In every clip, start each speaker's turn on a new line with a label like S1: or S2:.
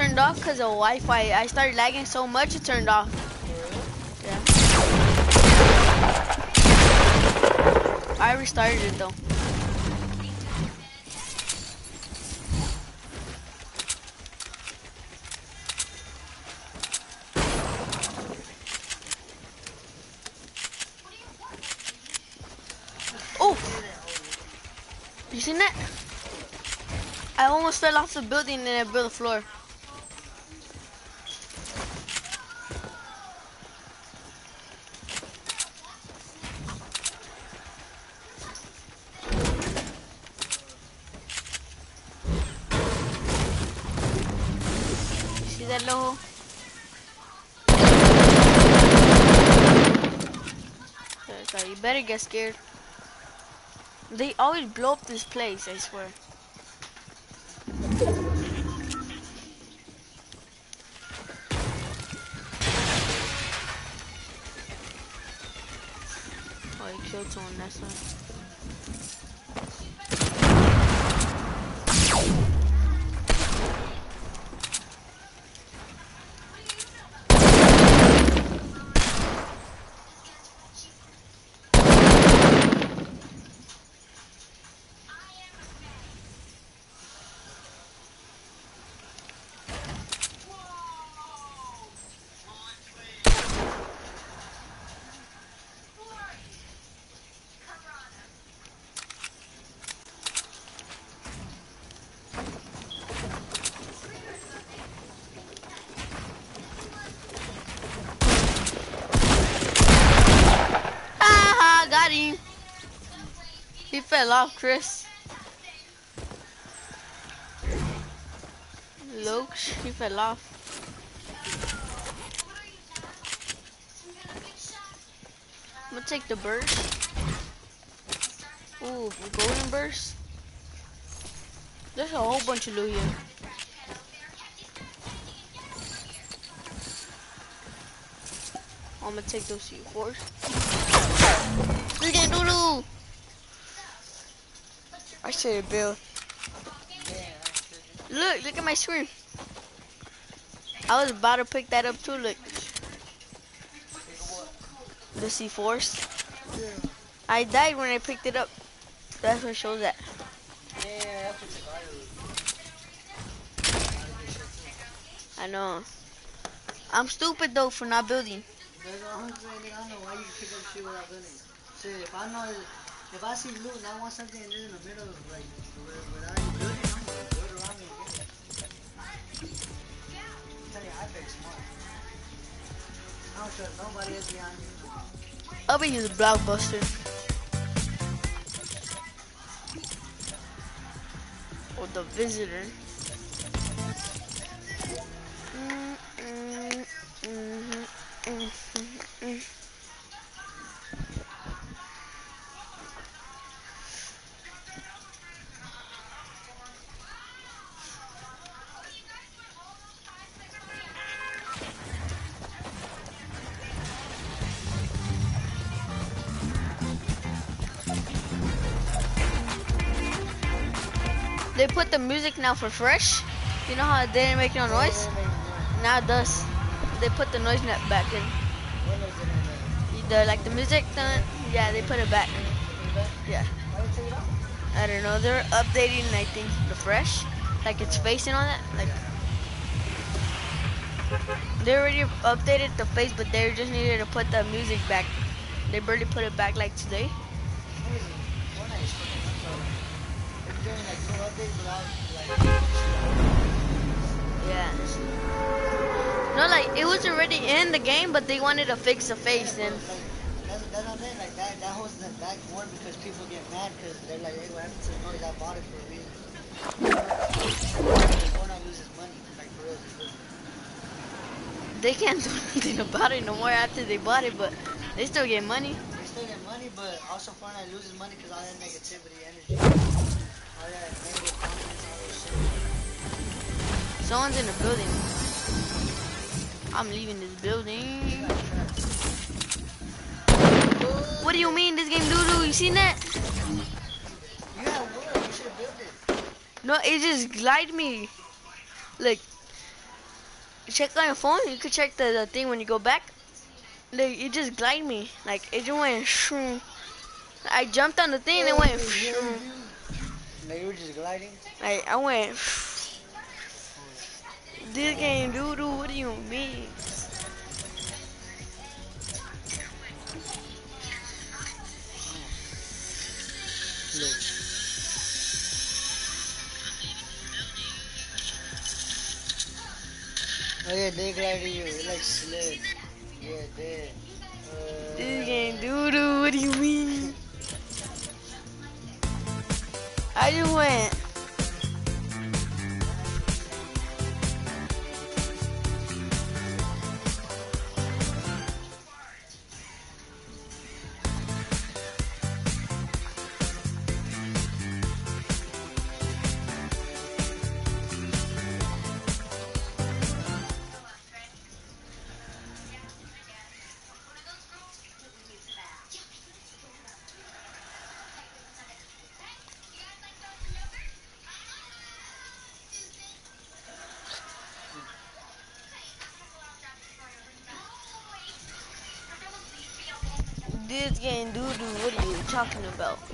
S1: turned off because of Wi-Fi. I started lagging so much it turned off. Yeah. I restarted it though. Oh! You seen that? I almost fell off the building and I built the floor. See that logo? So you better get scared. They always blow up this place, I swear. Oh, he killed someone, that's one. Haha, got him. He fell off, Chris. Look, he fell off. I'm gonna take the burst. Ooh, golden burst. There's a whole bunch of loot here. I'm gonna take those C4s. Look at Lulu!
S2: I should have built.
S1: Look, look at my screen. I was about to pick that up too, look. The C4s. I died when I picked it up. That's what shows that.
S2: Yeah,
S1: I know. I'm stupid though for not building.
S2: That's all I'm saying. I don't know why you pick up shit without building. Shit, if I know, if I see loot and I want something and in the middle of like, without you building, I'm gonna build around me it. I'm telling you, I pick smart. I don't trust nobody else behind me.
S1: I'll be his blockbuster. Or the visitor. Mm. Now for fresh. You know how it didn't make no noise? Now it does. They put the noise net back in. The, like the music, done, yeah, they put it back. Yeah. I don't know. They're updating, I think, the fresh, like its facing on that. Like they already updated the face, but they just needed to put the music back. They barely put it back like today.
S2: Crazy. Fortnite is fucking nuts, though. They're doing like two updates without like.
S1: Yeah. No, like it was already in the game, but they wanted to fix the face and.
S2: That's, that's what I'm saying. Like that, that holds them back more because people get mad because they're like, hey, what happened to the noise? I bought it for a reason. Fortnite loses money, like for real.
S1: They can't do nothing about it no more after they bought it, but they still get money.
S2: They still get money, but also Fortnite loses money because all that negativity, energy, all that negative
S1: Someone's in the building. I'm leaving this building. What do you mean this game doo-doo? You seen that?
S2: You had wood. You should have built it.
S1: No, it just glide me. Look, check on your phone. You could check the, the thing when you go back. Look, it just glide me. Like it just went shroom. I jumped on the thing and it went shroom.
S2: No, you were just gliding.
S1: Like I went. This game doo doo. What do you mean?
S2: Look. Oh yeah, they glided you. It like slid. Yeah, they. Uh,
S1: This game doo doo. What do you mean? I just went. Talking about?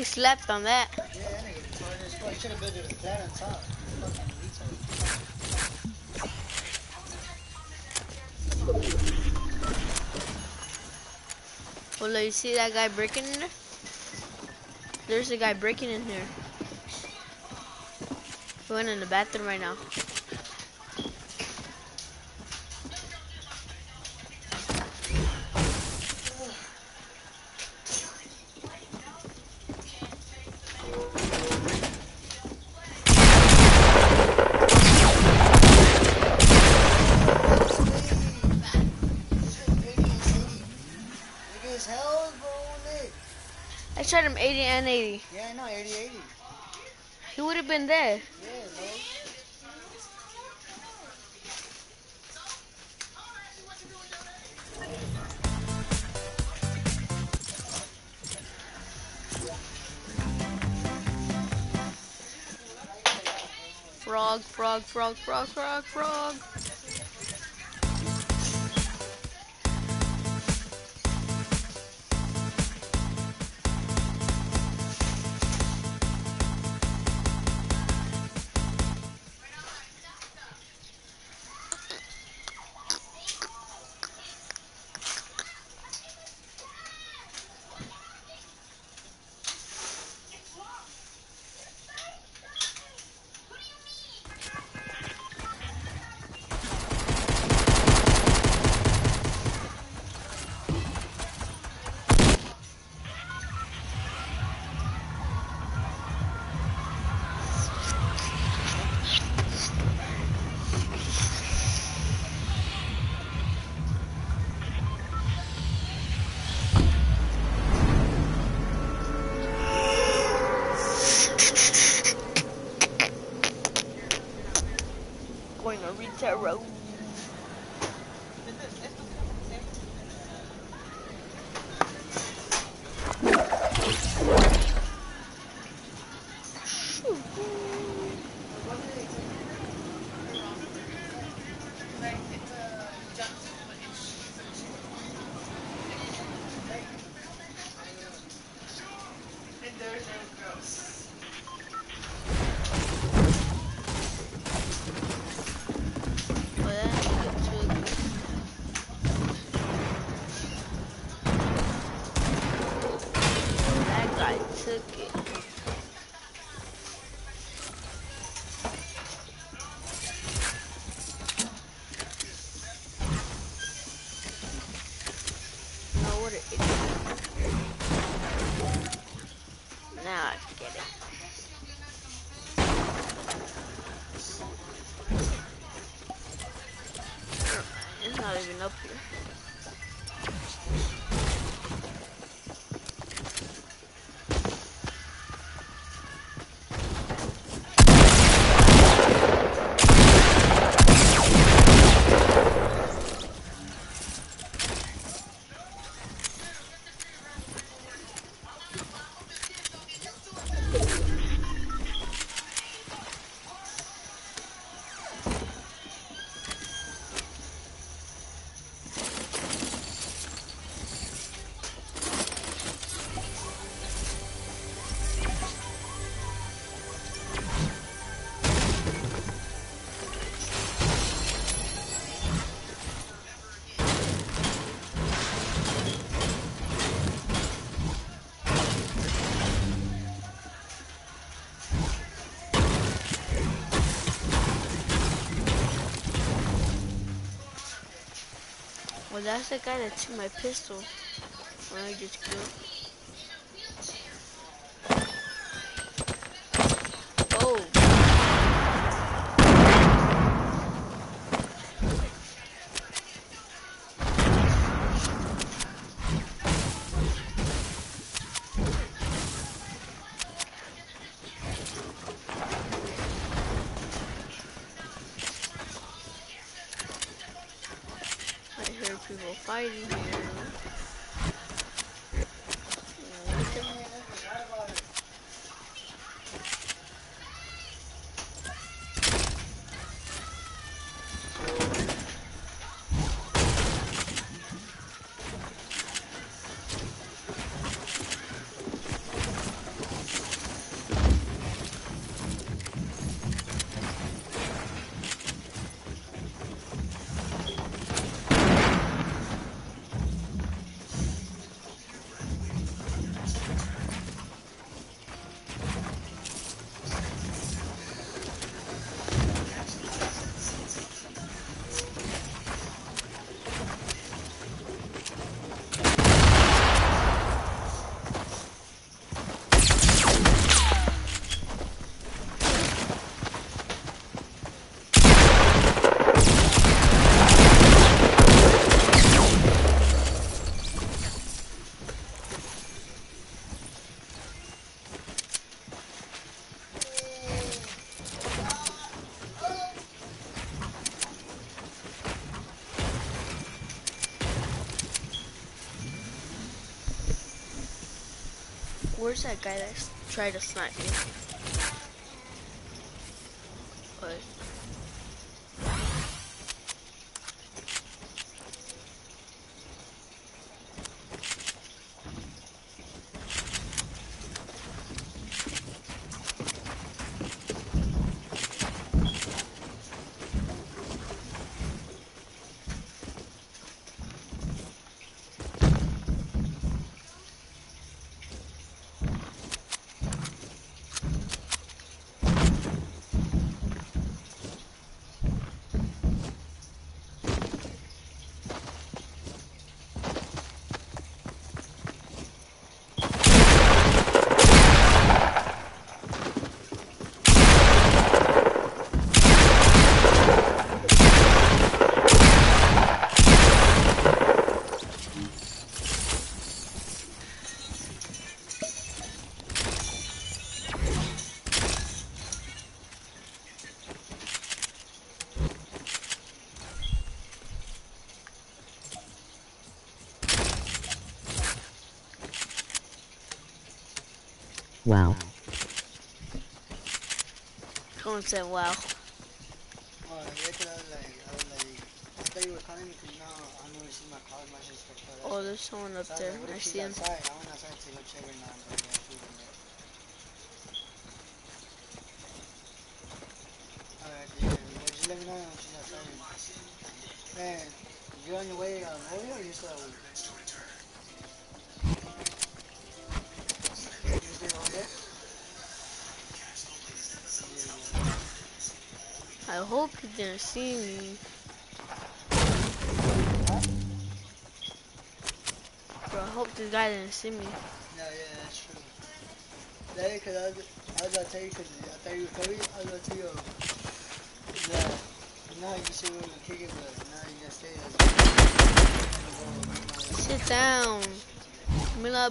S1: He slept on that. Well, you see that guy breaking in there? There's a guy breaking in here. He went in the bathroom right now.
S2: Yeah, I know,
S1: He would have been there.
S2: Yeah, bro.
S1: Frog, frog, frog, frog, frog, frog. That's the guy that took my pistol when I just Where's that guy that tried to snipe me?
S2: Check right now. But yeah, she's in there. Alright, yeah, well, just let me know when she's outside. Man, you on your way um, over or you still
S1: I hope he didn't see me. Bro, I hope this guy didn't see me.
S2: yeah, yeah, that's true. Yeah, because I I was to tell you, because I thought you were coming, I was to tell you, that, you know how you said we were kicking, but now you gotta stay.
S1: Sit down. Mila,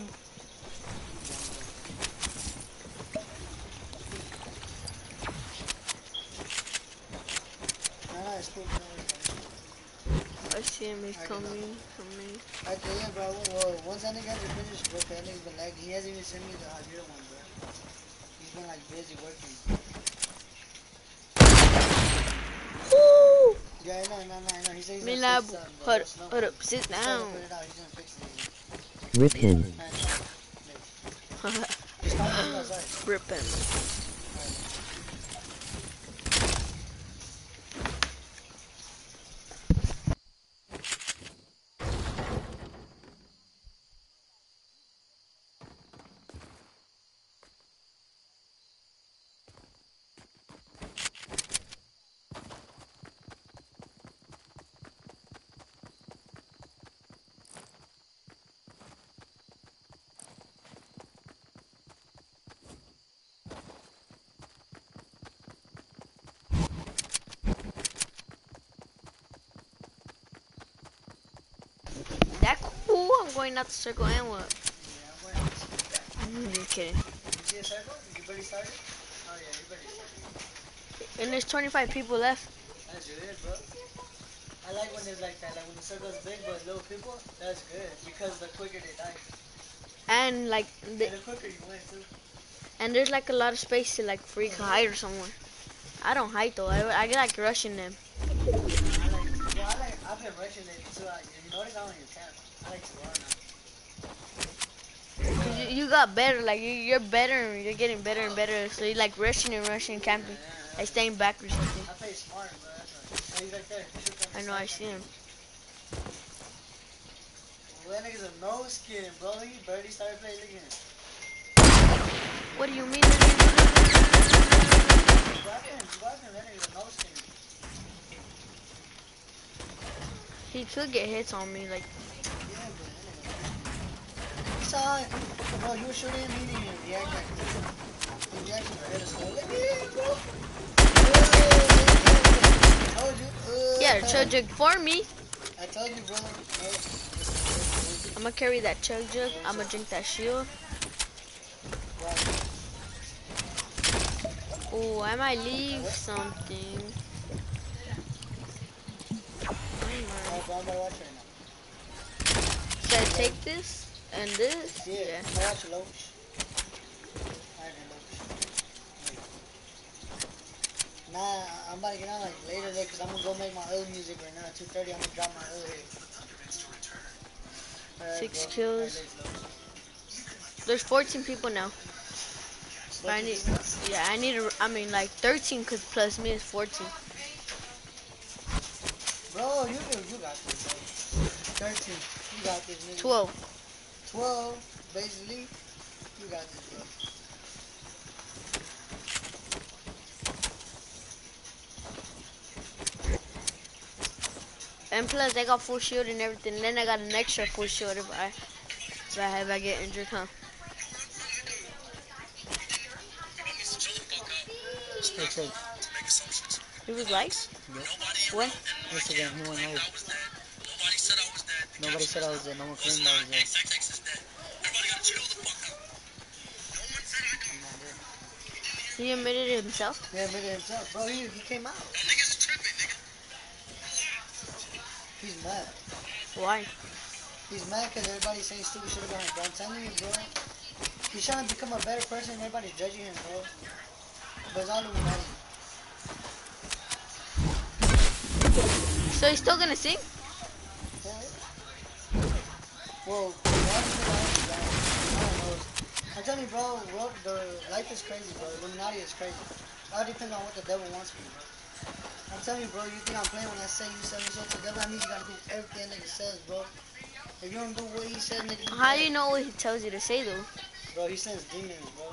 S2: No, no, it's cool. No, it's
S1: I see him. He's
S2: I don't know.
S1: coming. Coming.
S2: fine. I tell you, bro, once that nigga has finished, bro, 'cause that nigga's been lagging. He hasn't even sent me the Javier one, bro. He's been, like, busy working.
S1: Woo!
S2: Yeah, I know, no, no, I know. He said he's gonna fix something, bro.
S1: hold,
S2: That's no
S1: hold
S2: fun.
S1: up. Sit
S2: He's trying to
S1: down.
S2: put it out. He's gonna fix it.
S3: Rip him.
S2: Man, Just
S1: going out the circle and what?
S2: Yeah, I'm going.
S1: I'm kidding.
S2: You see a circle? You already started? Oh, yeah, you already started.
S1: And there's 25 people left.
S2: That's good, bro. I like when it's like that. Like when the circle's big but little people, that's good. Because the quicker they die.
S1: And like, the,
S2: And the quicker you win, too.
S1: and there's like a lot of space to like freak hide or somewhere. I don't hide though. I, I get like rushing them.
S2: I like, well, I like, I've been rushing it too. I, you notice I'm on your camp. I like to run now.
S1: 'Cause You, got better. Like you, you're better. You're getting better and better. So you like rushing and rushing, camping, like staying back or something.
S2: I play smart, bro. That's. Oh, he's right there.
S1: I know. I see him.
S2: Well, that nigga's a no skin, bro. He barely started playing again.
S1: What do you mean?
S2: Grab him, grab him. That nigga's a no skin.
S1: He could get hits on me. Like
S2: Yeah, bro. That nigga. He saw. Bro, you were shooting at bro. Uh, I told you. Uh,
S1: yeah, chug jug for me.
S2: I told you, brother.
S1: I'm gonna carry that chug jug. I'm gonna drink that shield. Oh, I might leave something.
S2: Bro.
S1: Should I take this and this?
S2: Yeah,
S1: Yeah.
S2: I'm Loach. Nah, I'm about to get on like later there because I'm gonna go make my other music right now. At 2.30, I'm gonna drop my other hit. Alright,
S1: Six
S2: bro.
S1: kills. There's 14 people now. But I need, yeah, I need to, I mean like 13 cause plus me is 14.
S2: Bro, you do, you got this, bro. 13, you got this, nigga.
S1: 12.
S2: 12, basically, you got this, bro.
S1: And plus I got full shield and everything. Then I got an extra full shield if I, if I, if I get injured, huh?
S2: Stay.
S1: He was like, what?
S2: Instagram, he went live. Nobody said I was there. No one claimed I was there. I'm not there.
S1: He admitted it himself.
S2: Yeah, admitted himself. Bro, he, he came out. That nigga's tripping, nigga. He's mad.
S1: Why?
S2: He's mad because everybody's saying stupid shit about him. Bro, I'm telling you, bro. He's trying to become a better person. and Everybody's judging him, bro. But it's all Illuminati.
S1: So he's still gonna sing?
S2: Well, why do you think I don't know. I'm telling you, bro, world, the life is crazy, bro. Illuminati is crazy. It all depends on what the devil wants from you, bro. I'm telling you, bro, you think I'm playing when I say you sell yourself to the devil? That means you gotta do everything nigga says, bro. If you don't do what he says, nigga,
S1: How do you know what he tells you to say though?
S2: Bro, he sends demons, bro.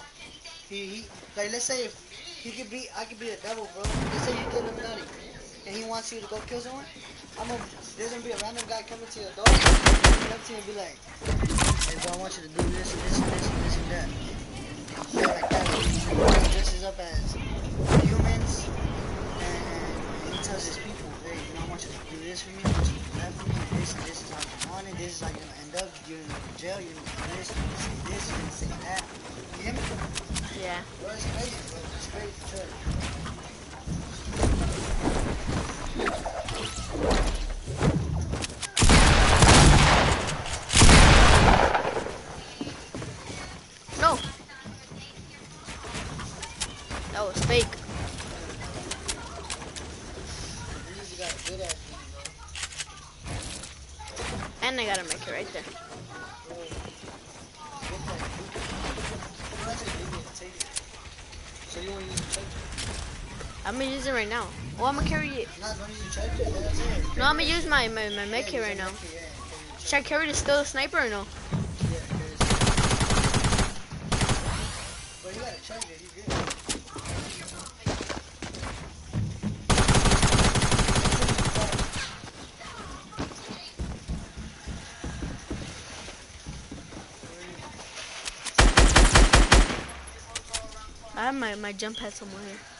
S2: He, he, like, let's say if he could be, I could be the devil, bro. Let's say you get Illuminati, and he wants you to go kill someone. I'm gonna, there's gonna be a random guy coming to your door, coming up to you and be like, hey, bro, I want you to do this and this and this and this and that. Like that. He dresses up as humans, and he tells his people, hey, you know, I want you to do this for me, I want you to do that for me, and this and this is how you want it, this is how you're gonna end up, you're gonna go to jail, you're gonna do this, you're gonna say this, you're gonna say that. You hear me?
S1: Yeah.
S2: Bro, it's crazy, bro. It's crazy, for sure.
S1: No. That was fake.
S2: You usually got a good ass game, bro.
S1: And I gotta make it right there.
S2: Bro, get that dude. You actually give me a take it. So you want to use the charger?
S1: I'm gonna use it right now. Well, I'm gonna carry it. No, I'm gonna use my, my, my med kit right now. Should I carry the still sniper or no? I have my, my jump pad somewhere here.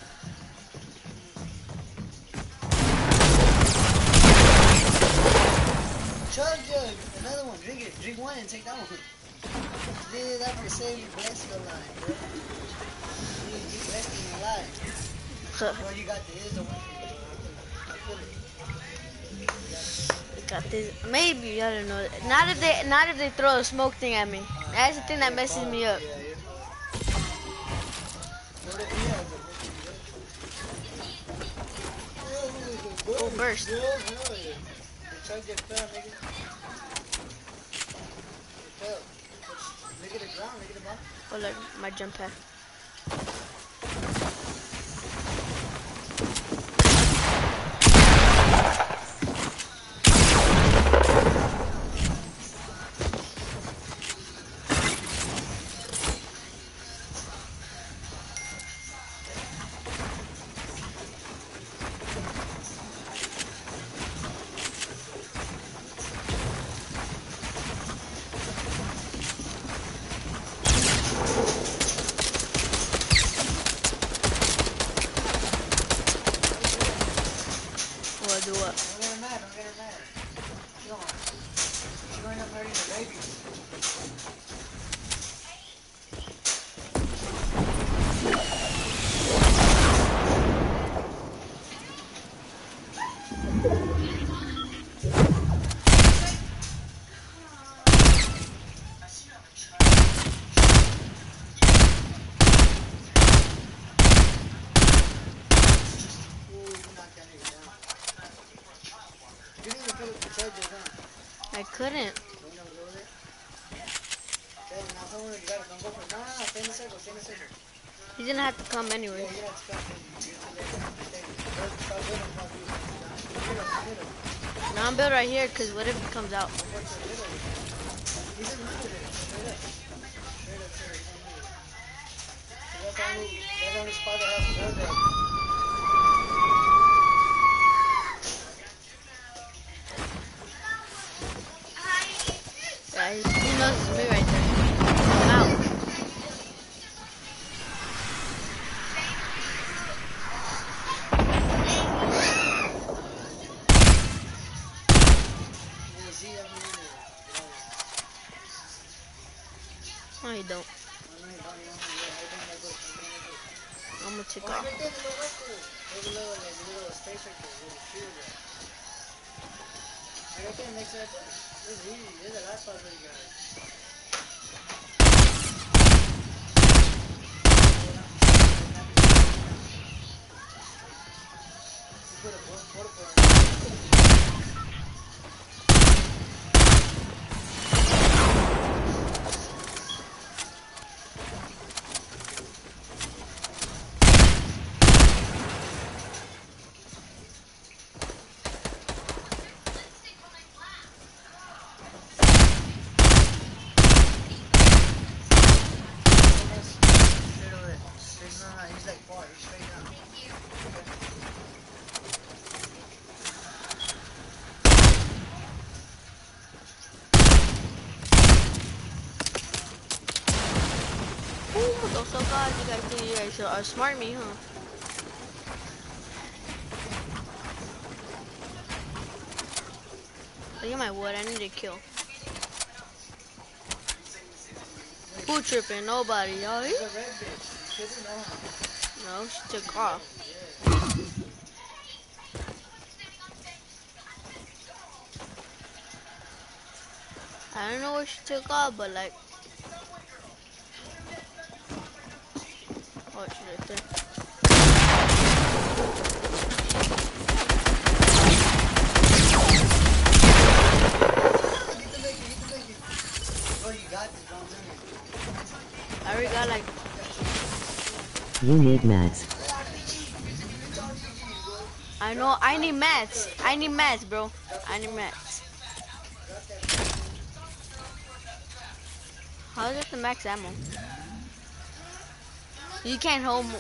S2: Drink one and take that one. Yeah, that for save you blessed alive, bro. You in your life. Bro, you got the is one.
S1: Got this. Maybe I don't know. Not if they not if they throw a smoke thing at me. That's the thing that messes me up.
S2: Yeah, yeah. What if he has it?
S1: Oh, burst.
S2: Yeah, hell yeah. The charger fell, nigga. It fell. Look at the ground, look at
S1: Oh look, my jump pad. What do what?
S2: Don't get her mad, don't get her mad. Come on. She's going up hurting the baby. Ooh, you knocked that nigga down. You didn't even pick up the charger, huh?
S1: I couldn't.
S2: Don't know, go there. Okay, now someone you gotta don't go for no, no, no, stay in the circle, stay in the circle.
S1: He's gonna have to come
S2: Yeah,
S1: anyway.
S2: you have to stop it. You're too late. Stay. Don't stop building, stop building. Get him, get him.
S1: Now I'm built right here because what if he comes out? So glad you guys think you guys are uh, smart me, huh? Look at my wood, I need to kill. Who tripping? Nobody, y'all. No, she took off. I don't know where she took off, but like.
S2: You.
S1: I already got like.
S3: You need meds.
S1: I know. I need meds. I need meds, bro. I need meds. How is it the max ammo? You can't hold, mo-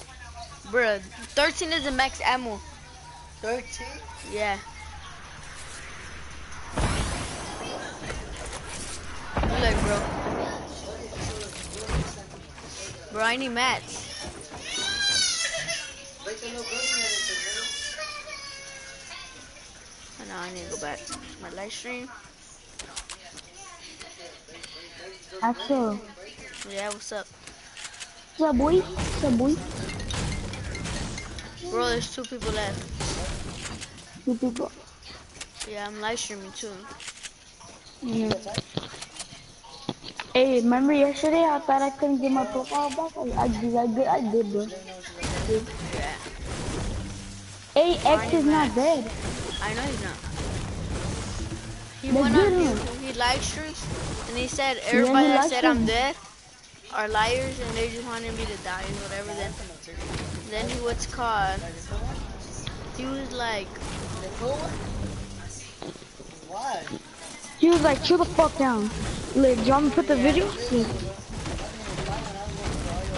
S1: bruh. 13 is the max ammo.
S2: 13?
S1: Yeah. Look, bro. Bro, I need mats.
S2: Oh, Break the little building that it's in,
S1: I know I need to go back to my live stream.
S4: Axel.
S1: Yeah, what's up?
S4: What's up, boy? What's boy?
S1: Bro, there's two people left.
S4: Two people.
S1: Yeah, I'm live streaming too.
S4: Mm. Hey, remember yesterday I thought I couldn't get my profile back? I, I did, I did, I did, bro.
S1: Yeah.
S4: Hey, X is not dead.
S1: I know he's not. He
S4: Let's
S1: went on, he, he live streams, and he said
S4: he
S1: everybody that
S4: live
S1: said I'm dead are liars, and they just wanted me to die and whatever. Then, then he what's called? He was like,
S2: The cool one? Why?
S4: He was like, chill the fuck down. Like, do you want me to put the video? Yeah.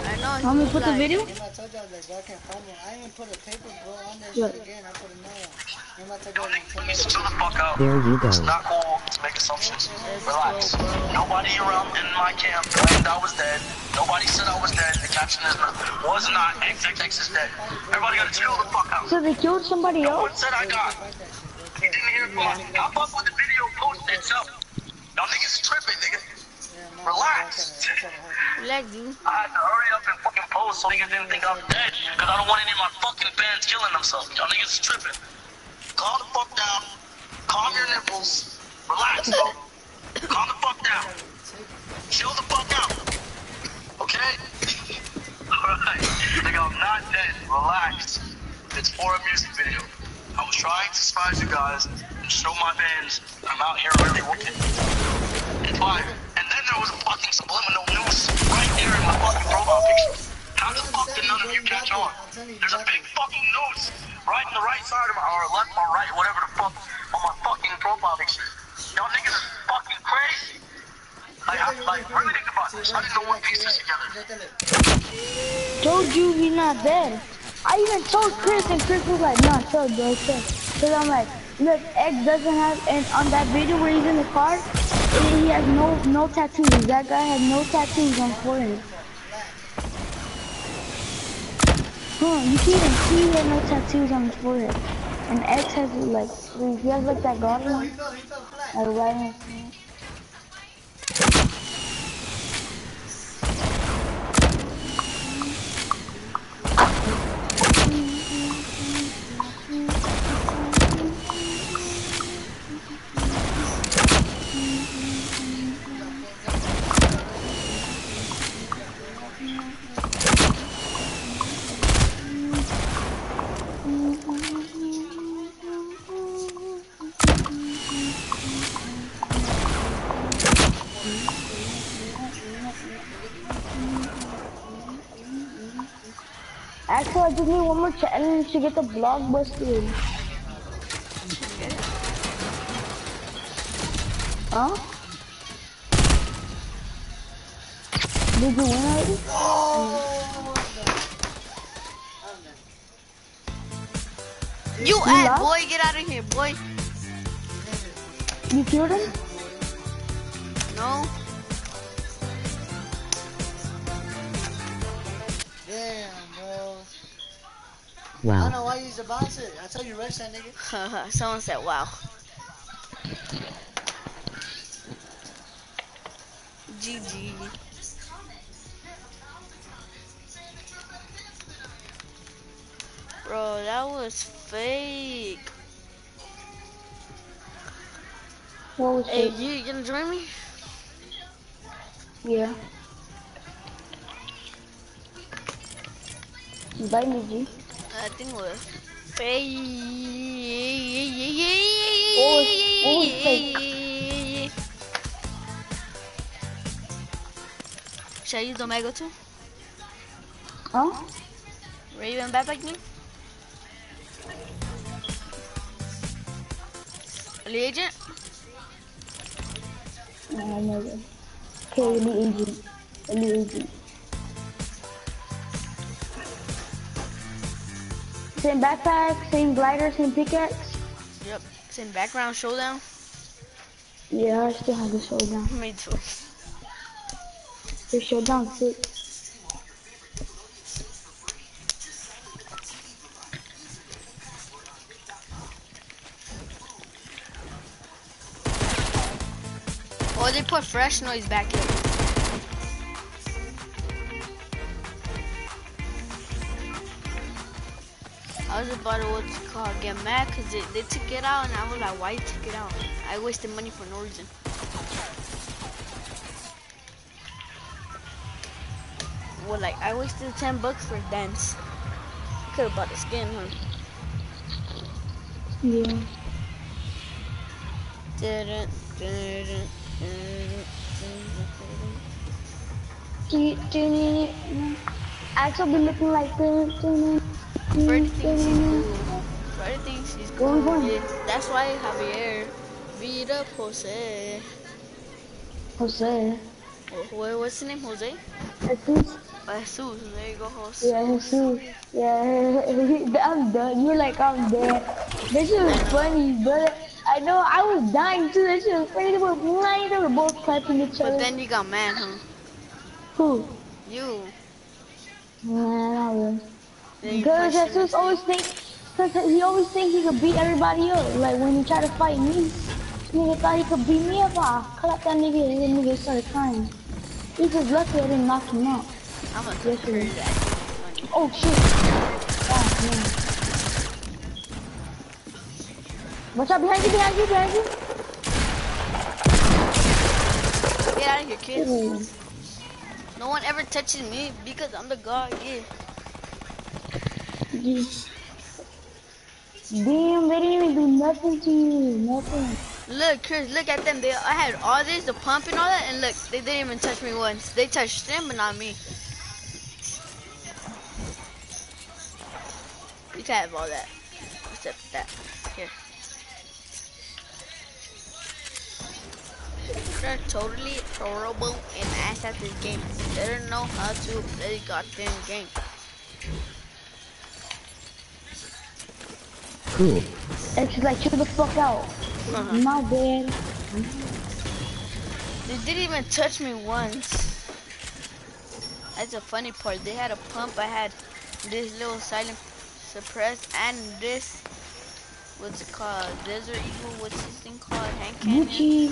S1: I know. He
S4: Want me to put the video?
S2: I told you I was like, bro, I can't find one. I didn't put a paper, bro, on that shit again. I put another one. Remember I told you I was like,
S5: Please chill the fuck out.
S3: There you go.
S5: It's not cool to make assumptions. Relax. Nobody around in my camp claimed I was dead. Nobody said I was dead. The caption is not, was not XXX is dead. Everybody gotta chill the fuck out.
S4: So they killed somebody
S5: No one
S4: else?
S5: said I died. You didn't hear me. I fuck with the video posted itself. Y'all niggas tripping, nigga. Relax.
S1: Relax, dude.
S5: I had to hurry up and fucking post so niggas didn't think I'm dead. Cause I don't want any of my fucking fans killing themselves. Y'all niggas tripping. Calm the fuck down. Calm your nipples. Relax, bro. Calm the fuck down. Chill the fuck out. Okay? Alright. Nigga, I'm not dead. Relax. It's for a music video. I was trying to surprise you guys and show my fans I'm out here really working. And fire. And then there was a fucking subliminal news right there in my fucking profile picture. How the fuck did none of you catch on? There's a big fucking news right in the right side of my, or left or right, whatever the fuck, on my fucking profile picture. Y'all niggas are fucking crazy. Like, I, like, really think about this. I didn't know what piece this together.
S4: Told you he's not dead. I even told Chris and Chris was like, nah, chill, bro, chill. Cause I'm like, look, X doesn't have, and on that video where he's in the car, he has no no tattoos. That guy has no tattoos on forehead. Huh, you can even see he has no tattoos on his forehead. And X has like, he has like that
S2: flat.
S4: like right his forehead. I just need one more challenge to get the blockbuster. Huh? Did you win already?
S2: Oh,
S1: You
S4: You
S1: ass, boy, get out of here, boy.
S4: You killed him?
S1: No.
S2: Don't know why you used to bounce it. I told you rush that nigga.
S1: Someone said, wow. GG. Bro, that was fake.
S4: What was
S1: Hey,
S4: it?
S1: you gonna join me?
S4: Yeah. Invite me, G.
S1: I think we're fake. Should I use Omega too?
S4: Huh?
S1: Raven backpack me? Elite agent?
S4: No, never. Okay, elite agent. Same backpack, same glider, same pickaxe.
S1: Yep. In background showdown.
S4: Yeah, I still have the showdown.
S1: Me too.
S4: The showdown.
S1: Oh, they put fresh noise back in. Was about to what's it called get mad because they, they took it out and I was like, why you took it out? I wasted money for no reason. Well, like I wasted 10 bucks for dance. Could have bought a skin, huh?
S4: Yeah.
S1: Dun, dun,
S4: Axel be looking like the.
S1: Freddy thinks she's cool. Freddy thinks she's
S4: Go on, go
S1: cool. Yeah, that's why Javier Vida Jose.
S4: Jose.
S1: Wh- wh- What's the name? Jose?
S4: Jesus.
S1: Oh, Jesus. There you go, Jose.
S4: Yeah, Jesus. Yeah, I'm done. You're like, I'm dead. This shit was funny, but I know I was dying too. That shit was funny. They were lying. They were both clapping each other.
S1: But then you got mad, huh?
S4: Who?
S1: You.
S4: Nah, not really. Because Jesus always think, he always think he could beat everybody up. Like when he tried to fight me, nigga thought he could beat me up. I clapped that nigga and then nigga started crying. He just lucky I didn't knock him out.
S1: I'm gonna
S4: Yes,
S1: curry
S4: it is.
S1: that. Funny.
S4: Oh shit. Oh man. Watch out behind you, behind you, behind you.
S1: Get out of here, kid.
S4: Ooh.
S1: No one ever touches me because I'm the god. Yeah.
S4: Damn, they didn't even do nothing to you. Nothing.
S1: Look, Chris, look at them. They, I had all this, the pump and all that, and look, they didn't even touch me once. They touched them, but not me. You can have all that, except that. Here. They're totally horrible and ass at this game. They don't know how to play goddamn game.
S3: Cool.
S4: It's just like, chill the fuck out.
S1: Uh-huh.
S4: My bad.
S1: They didn't even touch me once. That's the funny part. They had a pump. I had this little silent suppress and this. What's it called? Desert Eagle. What's this thing called? Hand cannon.
S4: Gucci.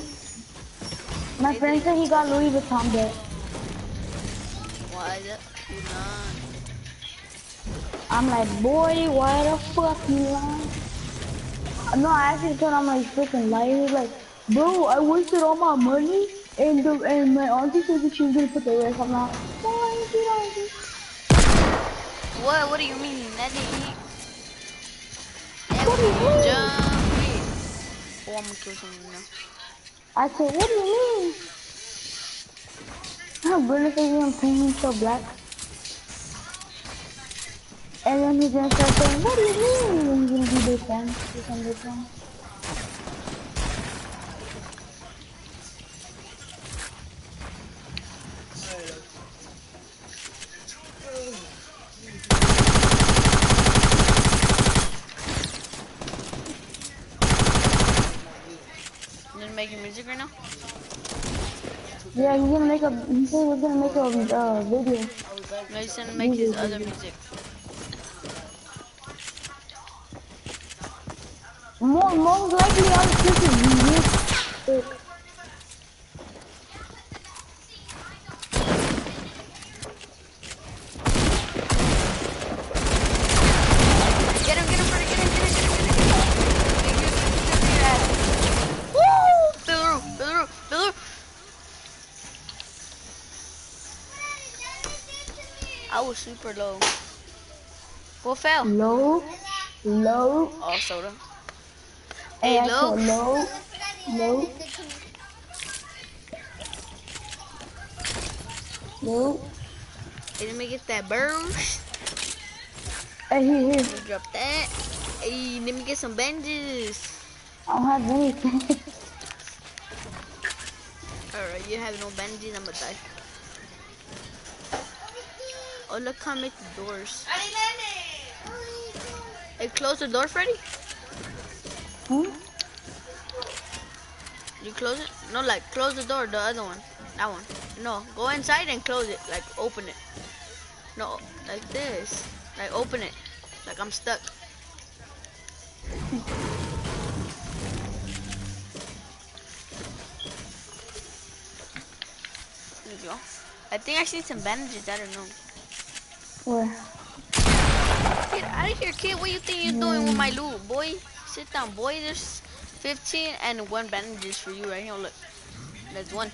S4: My friend said he got Louis Vuitton bag.
S1: Why the you lying?
S4: I'm like, boy, why the fuck you lying? No, I actually told him I'm like freaking lying. He was like, bro, I wasted all my money, and the, and my auntie said that she was gonna put the rest. I'm like, why did?
S1: What? What do you mean? That didn't eat.
S4: What do you mean?
S1: Jump. Oh, I'm gonna kill someone now.
S4: I said, what do you mean? I'm gonna say I'm painting so black. And then he's gonna start saying, what do you mean? He's gonna be big fan. Become big fan.
S1: Making music right now?
S4: Yeah, he's gonna make a, he said he's gonna make a uh, video.
S1: No, he's gonna make his other music.
S4: More, most likely on this is
S1: Get him, get him, Freddy, get him, get him, get him, get him, get him. Get him, get him, get him. Woo! Fill the roof, fill the roof, fill the roof. I was super low. What fell?
S4: low, low,
S1: Oh, soda. Hey,
S4: I
S1: No.
S4: No. low.
S1: Hey, let me get that burst.
S4: Hey, here, here.
S1: Let me drop that. Hey, let me get some bandages.
S4: I don't have anything.
S1: Alright, you have no bandages, I'm gonna die. Oh, look how the doors. Hey, close the door, Freddy.
S4: Hmm?
S1: You close it? No, like close the door, the other one. That one. No, go inside and close it. Like open it. No, like this. Like open it. Like I'm stuck. There you go. I think I see some bandages. I don't know.
S4: Where?
S1: Get out of here, kid. What you think you're doing with my loot, boy? Sit down, boy. There's 15 and one bandages for you right here. Look. There's one.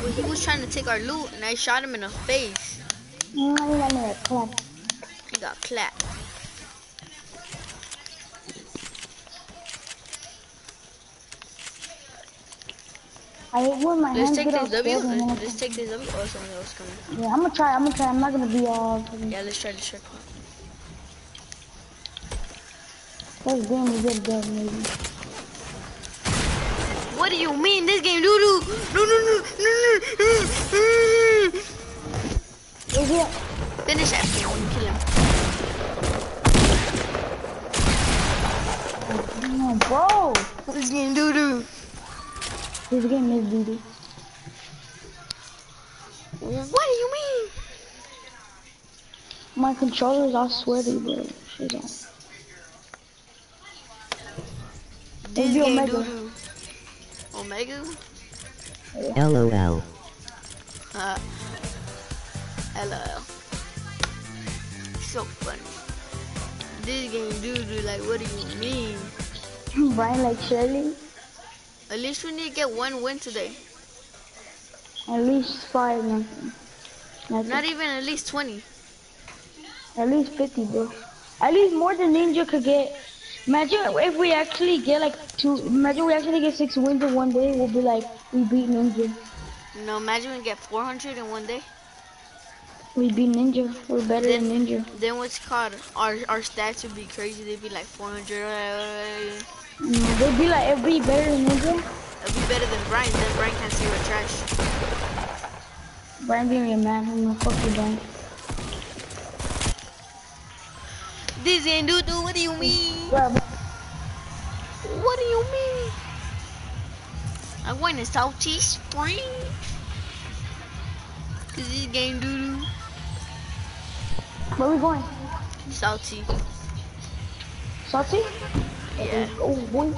S1: Well, he was trying to take our loot, and I shot him in the face. He got clapped.
S4: I when my
S1: Let's take this W.
S4: scared and then
S1: Let's, let's take this W. Oh, someone else coming.
S4: Yeah, I'm gonna try. I'm gonna try. I'm not gonna be all.
S1: Yeah, let's try this trick.
S4: Game we get dead maybe.
S1: What do you mean? This game doo doo. No, no, no, no, no, no.
S4: Is it?
S1: Finish that. Kill him.
S4: No, bro.
S1: This game doo doo.
S4: This game is doo
S1: What do you mean?
S4: My controllers are sweaty, bro. Shit on.
S1: This
S4: Maybe
S1: game
S4: Omega.
S1: doo doo. Omega?
S3: LOL.
S1: Uh, LOL. So funny. This game doo doo. Like, what do you mean?
S4: Brian like Shelly.
S1: At least we need to get one win today.
S4: At least five, nothing. Nothing.
S1: Not even at least 20.
S4: At least 50, bro. At least more than Ninja could get. Imagine if we actually get like two. Imagine we actually get six wins in one day. We'll be like, we beat Ninja.
S1: No, imagine we get 400 in one day.
S4: We beat Ninja. We're better than Ninja.
S1: Then what's called? Our our stats would be crazy. They'd be like 400. uh,
S4: Mm, They'd be like, it'd be better than Ninja.
S1: It'd be better than Brian. Then Brian can't see we're trash.
S4: Brian being a man. I'm gonna fuck you, Brian.
S1: This ain't doo doo. What do you mean? What do you mean? I'm going to Southeast Spring. Cause this game doo doo.
S4: where we going?
S1: Salty.
S4: Salty?
S1: Yeah.
S4: Oh, boy.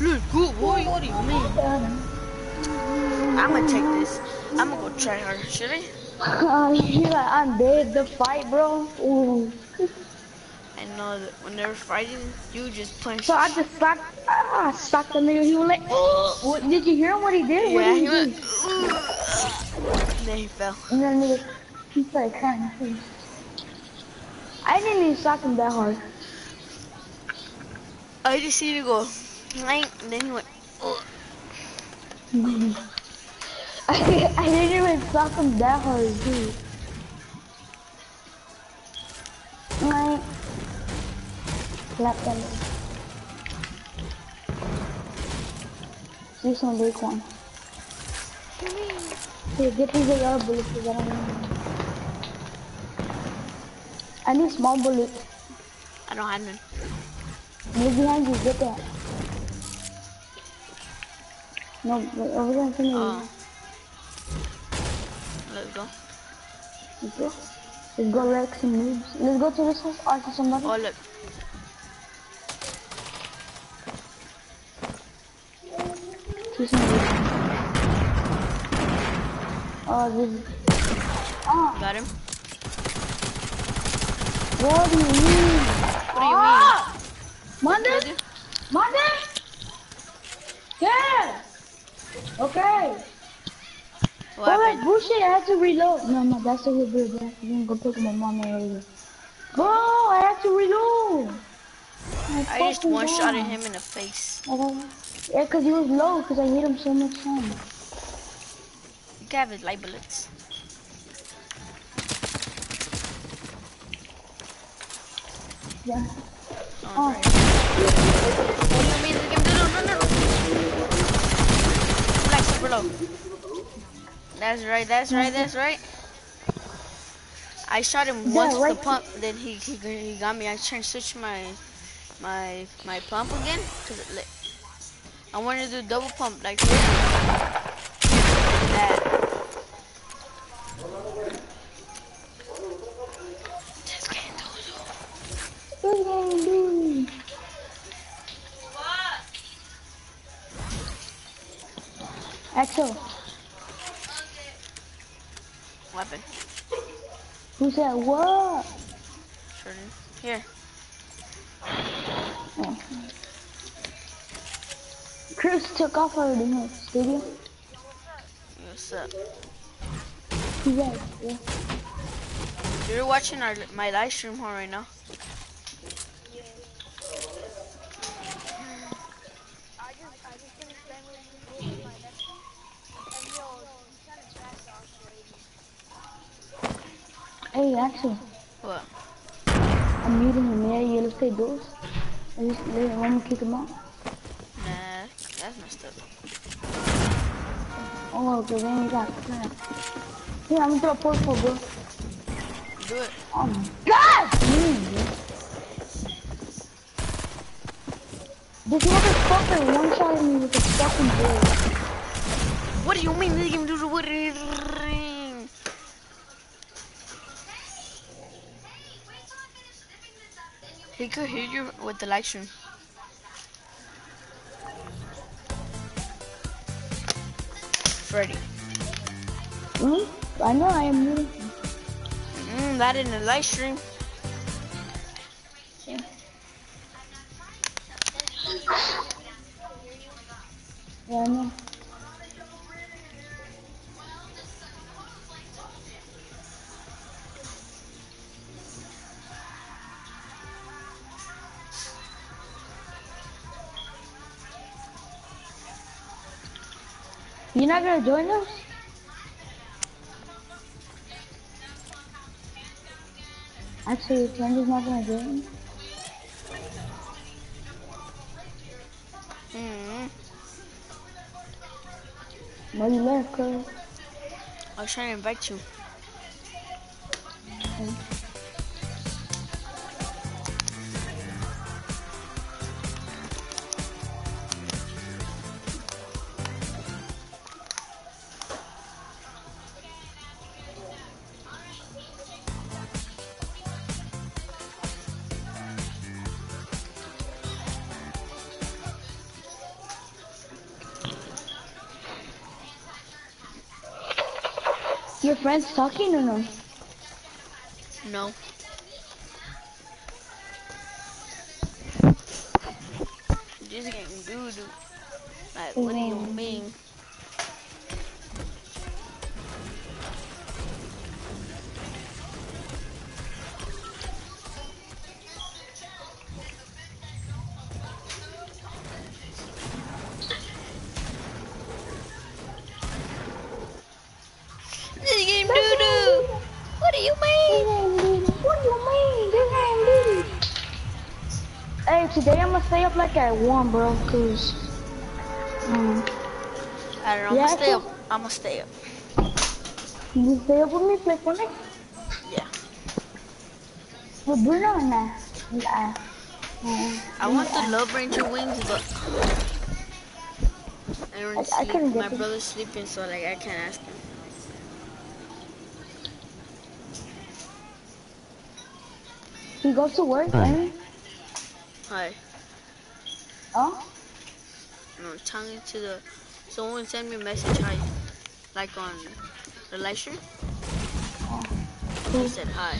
S1: Look, good boy. What do you mean? I'm gonna take this. I'm gonna go try her. Should I?
S4: Uh, you're I'm dead. The fight, bro. Ooh.
S1: I know that when they're fighting, you just punch.
S4: So I just socked, ah, socked the nigga. He was like, oh. What, did you hear what he did? What
S1: yeah,
S4: did
S1: he
S4: he
S1: went.
S4: do?
S1: Then he fell.
S4: And then nigga, he started crying. too. I didn't even sock him that hard.
S1: I just see you go. Like, then he went.
S4: I, I didn't even slap him that hard, dude. My slap that. This one big one. Get his AR bullet I don't know. I need small bullet.
S1: I don't have none.
S4: Look behind you, get that. No, wait, over there in front of you.
S1: Oh. Let's go.
S4: Let's go wreck some noobs. Let's go to this house, argue somebody.
S1: Oh look.
S4: See somebody. Oh, this. Oh,
S1: Got him.
S4: what do you mean?
S1: What do you mean? Ah!
S4: Monday? Monday? Yeah. Okay.
S1: What
S4: Oh, that bullshit, I had to reload. No, no, that's the good bro. I'm gonna go pick my mom earlier. Bro, I had to reload.
S1: I just one shot at him in the face.
S4: Oh, Yeah, cause he was low, cause I hit him so much time.
S1: You can have his light bullets.
S4: Yeah.
S1: Oh,
S4: Oh.
S1: right. Do you mean? At. No, no, no. Black super low. That's right, that's right, that's right. I shot him
S4: Yeah,
S1: once with the pump, then he, he he got me. I to switch my my my pump again cause it lit. I wanted to do double pump like this. That. Just can't do it.
S4: What's going on? Axel,
S1: Weapon.
S4: Said what?
S1: Sure did. Here.
S4: Oh. Chris took off already, no, stadium.
S1: What's up?
S4: Right, yeah.
S1: You're watching our my live stream right now.
S4: Hey, Axel,
S1: What?
S4: I'm meeting him, yeah, you let's play duels. I just let him kick him out.
S1: Nah, that's messed up.
S4: Oh, okay, then you got crap. Yeah, I'm gonna throw a portable, bro.
S1: Do it.
S4: Oh my god! This motherfucker one-shotted me with a fucking bullet.
S1: What do you mean? He could hear you with the live stream. Freddy.
S4: Hmm? I know I am muting.
S1: Mm, that in the live stream.
S4: Yeah, I know. Not gonna join us? Actually, is not gonna join.
S1: Mm.
S4: No, you left.
S1: I was trying to invite you.
S4: Friend's talking or no?
S1: No. Just getting doo doo. Like, what do you
S4: Mm.
S1: mean?
S4: Gonna stay up like at one, bro, cause. Um,
S1: I don't know. I'm
S4: Yeah,
S1: gonna stay up. I'm gonna stay up.
S4: you stay up with me, play Fortnite
S1: Yeah.
S4: with Bruno and uh, uh, uh,
S1: I want the Love Ranger wings, but Aaron's
S4: I- I couldn't
S1: sleep.
S4: get
S1: My
S4: them.
S1: brother's sleeping, so like I can't ask him.
S4: he goes to work,
S3: Hi.
S4: Aaron.
S1: Hi.
S4: Oh,
S1: To the. Someone sent me a message. Hi. Like on the stream. He said hi.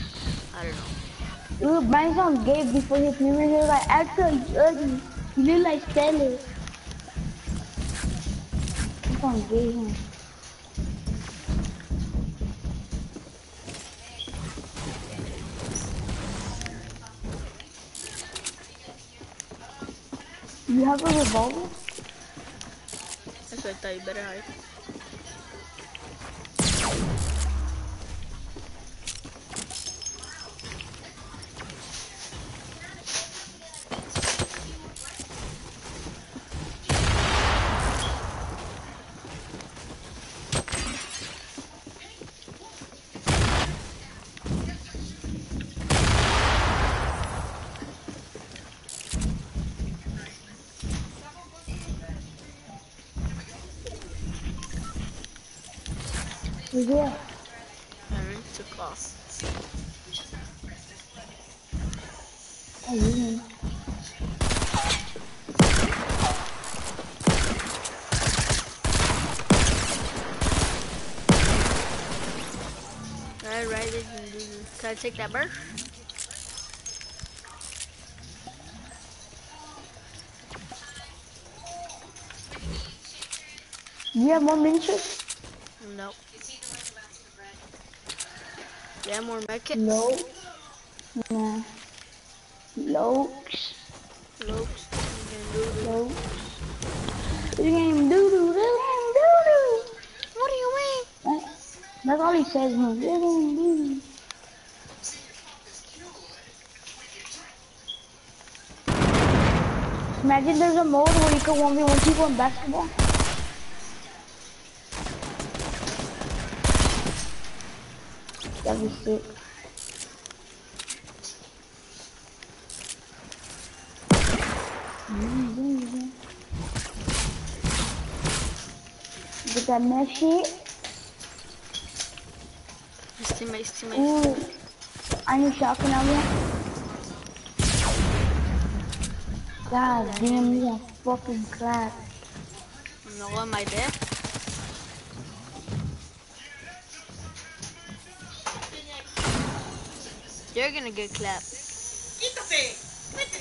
S1: I don't know.
S4: dude, mine sounds gay before his. Uh, he was like, actually. You look like gay, huh? You have a revolver?
S1: That's what I off.
S4: Oh, yeah.
S1: Alright, right. it and do- Can I take that bird?
S4: You have more miniatures?
S1: No. Yeah, more medkits.
S4: No. Nah. Lokes.
S1: Lopes. You can do the-
S4: Lokes. This game doo doo. This game doo doo.
S1: What do you mean?
S4: That- That's all he says, man. This game doo doo. Imagine there's a mode where you can 1v1 people in basketball. That'd be sick. Get that mesh shit.
S1: His teammates, teammates.
S4: Ooh. I need shotgun out here. God damn, you fucking crap.
S1: No, am I there? Gonna get clapped.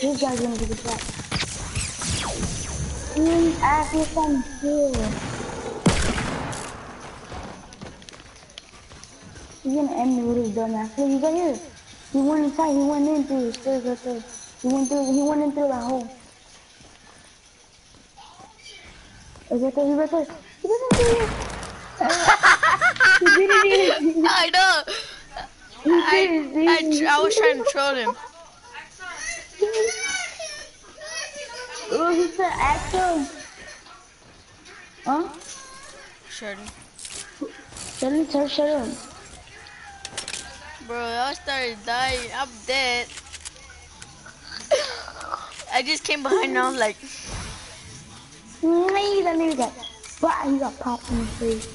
S4: This guy's gonna get a shot. Ooh, ass is on here. He's gonna end me with his dumb ass. Look, he's right here. He went inside, he went in through the stairs right there. He went through, he went in through that hole. He's right there, he's right there. He doesn't do it. he didn't do it.
S1: I know. I, I, I was trying to troll him.
S4: Oh, he said action. Huh? Him, shut, shut him.
S1: Bro, I started dying. I'm dead. I just came behind and I was like,
S4: nigga got, but he got popped in the face.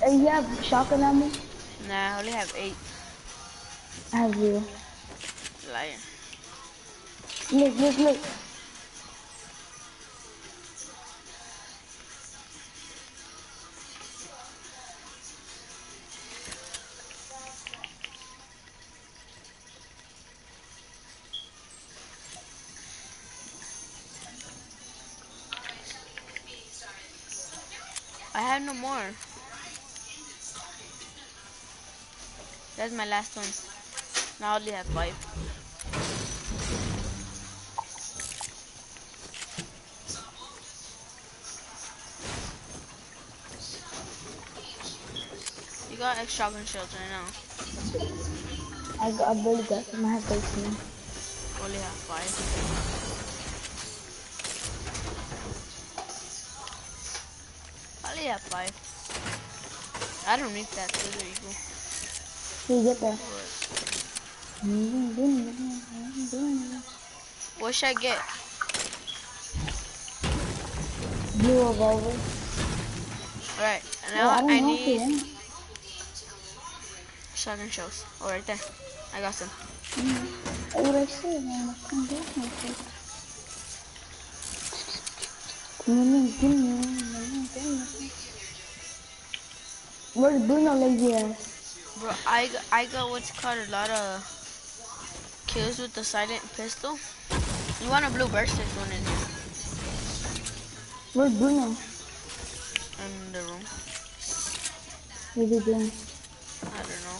S4: Hey, you have shotgun ammo?
S1: nah, I only have eight.
S4: I have zero.
S1: Liar.
S4: Look, look, look.
S1: I have no more. That's my last one. Now I only have five. You got extra gun shields right now.
S4: I got a bully gun. I have 13.
S1: Only have five. only have five. I don't need that scissor eagle. You
S4: get that.
S1: What should I get?
S4: Blue revolver. Well,
S1: now
S4: I
S1: I need shotgun shells. Oh, right there. I got some.
S4: What would I say, man? I can't get myself. Where's Bruno lazy ass?
S1: Bro, I, I got what's called a lot of kills with the silent pistol. You want a blue burst? There's one in here.
S4: Where's Bruno?
S1: In the room.
S4: What's he doing?
S1: I don't know.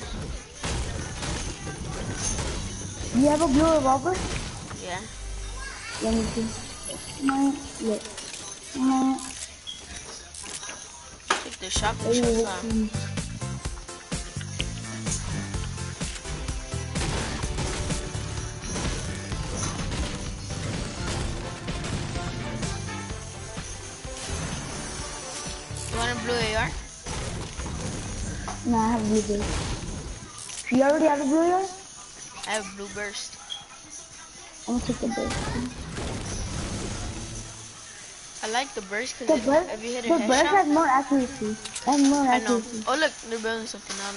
S4: You have a blue revolver?
S1: Yeah.
S4: Let me see. No, look. No,
S1: Take the shotgun out.
S4: No, I have blue burst. You already have a blue AR?
S1: I have blue burst.
S4: I'm gonna take the burst.
S1: I like the burst because
S4: burst,
S1: if you hit a
S4: the burst has more accuracy. And more
S1: I know.
S4: accuracy.
S1: Oh look, they're building something all.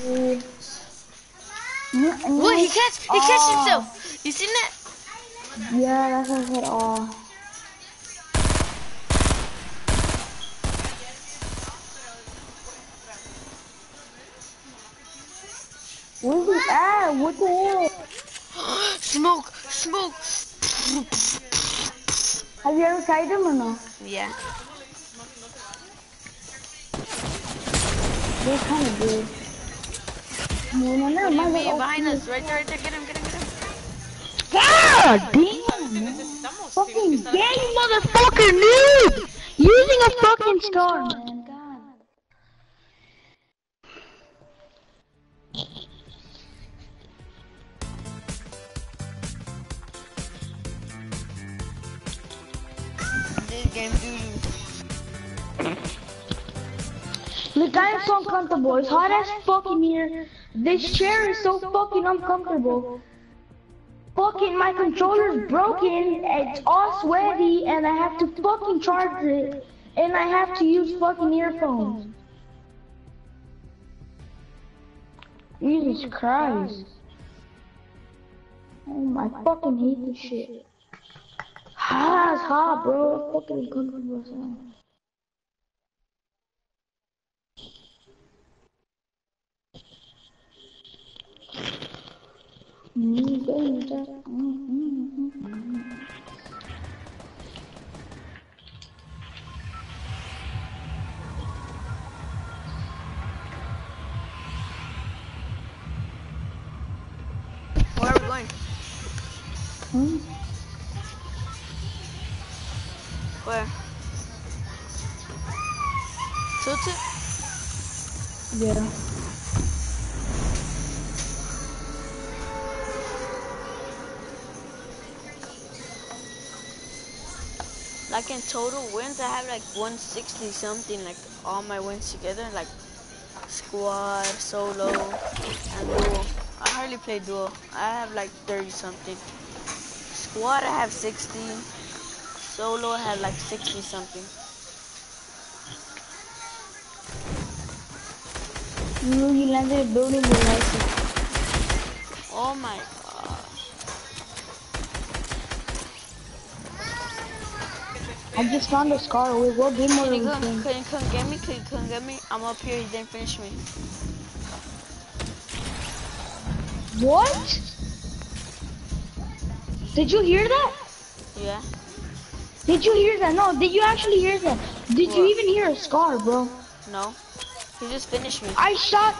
S4: Uh, no- no,
S1: Look, he catch, he catch
S4: oh,
S1: himself. You seen that?
S4: Yeah, that's what I said. Oh. Where's he at? What the hell?
S1: smoke, smoke.
S4: Have you ever tried them or no?
S1: Yeah.
S4: They're kind of good. No, no, no,
S1: What do you
S4: my
S1: mean behind us? Right there, right there. Get him, get him, get him.
S4: God damn, man. Fucking gang motherfucker noob! Using a fucking star, man.
S1: Game
S4: I am so uncomfortable. It's hot as fucking here. This chair is so fucking uncomfortable. Fucking my controller's broken. It's all sweaty, and I have to fucking charge it, and I have to use fucking earphones. Jesus Christ. Oh my fucking hate this shit. Ah, it's hot, bro. Fucking as hell.
S1: Where are we going?
S4: Hmm?
S1: Where? Tilt it?
S4: Yeah.
S1: Like in total wins, I have like 160 something, like all my wins together, like squad, solo, and duo. I hardly play duo. I have like 30 something. Squad, I have 60. Solo, have like 60 something.
S4: You you landed building with license.
S1: Oh my god.
S4: I just found a scar. Wait, what game are
S1: you come,
S4: playing?
S1: can you come get me? Can you come get me? I'm up here, he didn't finish me.
S4: What? Did you hear that?
S1: Yeah?
S4: Did you hear that? No, did you actually hear that? Did you even hear a scar, bro?
S1: No? He just finished me.
S4: I shot,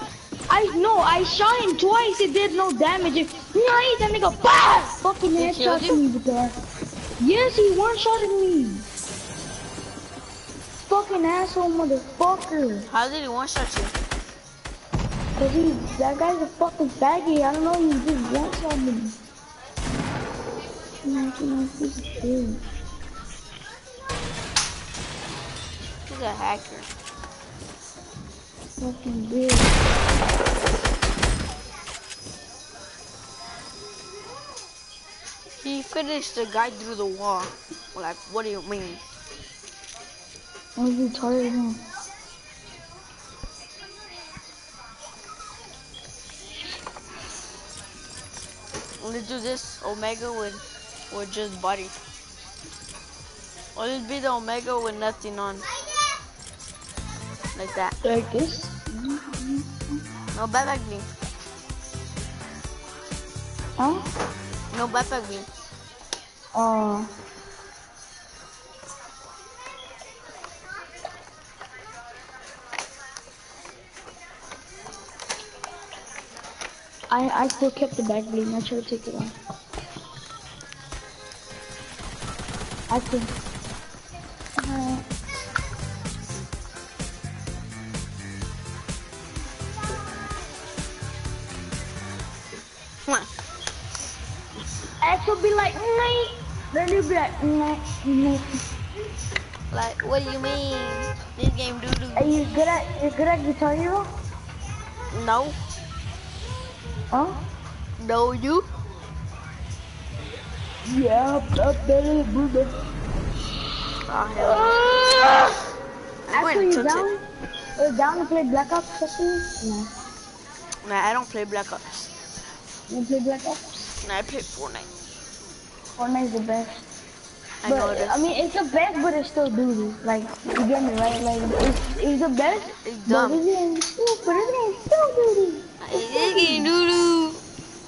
S4: I no, I shot him twice. It did no damage. It, yeah, that nigga, bah! Fucking headshot me with that. Yes, he one shotted me. Fucking asshole motherfucker.
S1: How did he one shot you?
S4: Cause he, that guy's a fucking faggot. I don't know, he just one shot me.
S1: A hacker.
S4: Fucking bitch.
S1: He finished the guy through the wall. Like, what do you mean?
S4: I'm retarded.
S1: Let's do this Omega with, with just body. Or let's be the Omega with nothing on. Like that.
S4: Like this?
S1: No backpack beam.
S4: Huh?
S1: No backpack beam.
S4: Uh. I I still kept the back bleeding. I to take it off. I think. Be like, nee, nee.
S1: Like, what do you mean? This game doo doo.
S4: Are you good at you good at Guitar Hero?
S1: No.
S4: Huh?
S1: No, you?
S4: Yeah, up there, brother.
S1: Oh, hell no. Ah!
S4: Actually, you down? You down to play Black Ops or something? No.
S1: Nah, I don't play Black Ops.
S4: You play Black Ops?
S1: Nah, I play Fortnite.
S4: Fortnite's the best.
S1: I
S4: but,
S1: it is.
S4: I mean, it's the best, but it's still doo Like, you get me, right? Like, it's, it's the best,
S1: It's
S4: but
S1: dumb.
S4: it's getting still, but it's getting still doo
S1: This game doo doo.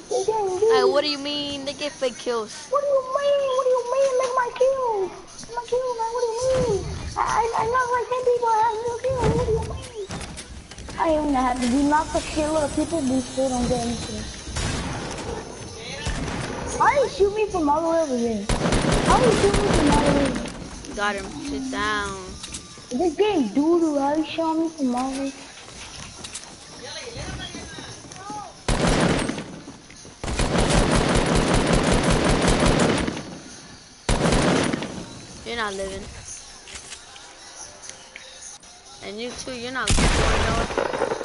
S4: It's getting doo
S1: Like, what do you mean? They get fake kills.
S4: What do you mean? What do you mean? Make my kill. My kill, man. What do you mean? I, I, I know like 10 people have no kill. What do you mean? I ain't gonna have to do the kill of people, but still don't get anything. Why do you shoot me from all the way over here? How you shoot me from all the way over here?
S1: Got him. Sit down.
S4: This game doo-doo. How you shooting me from all the way?
S1: You're not living. And you too, you're not going nowhere.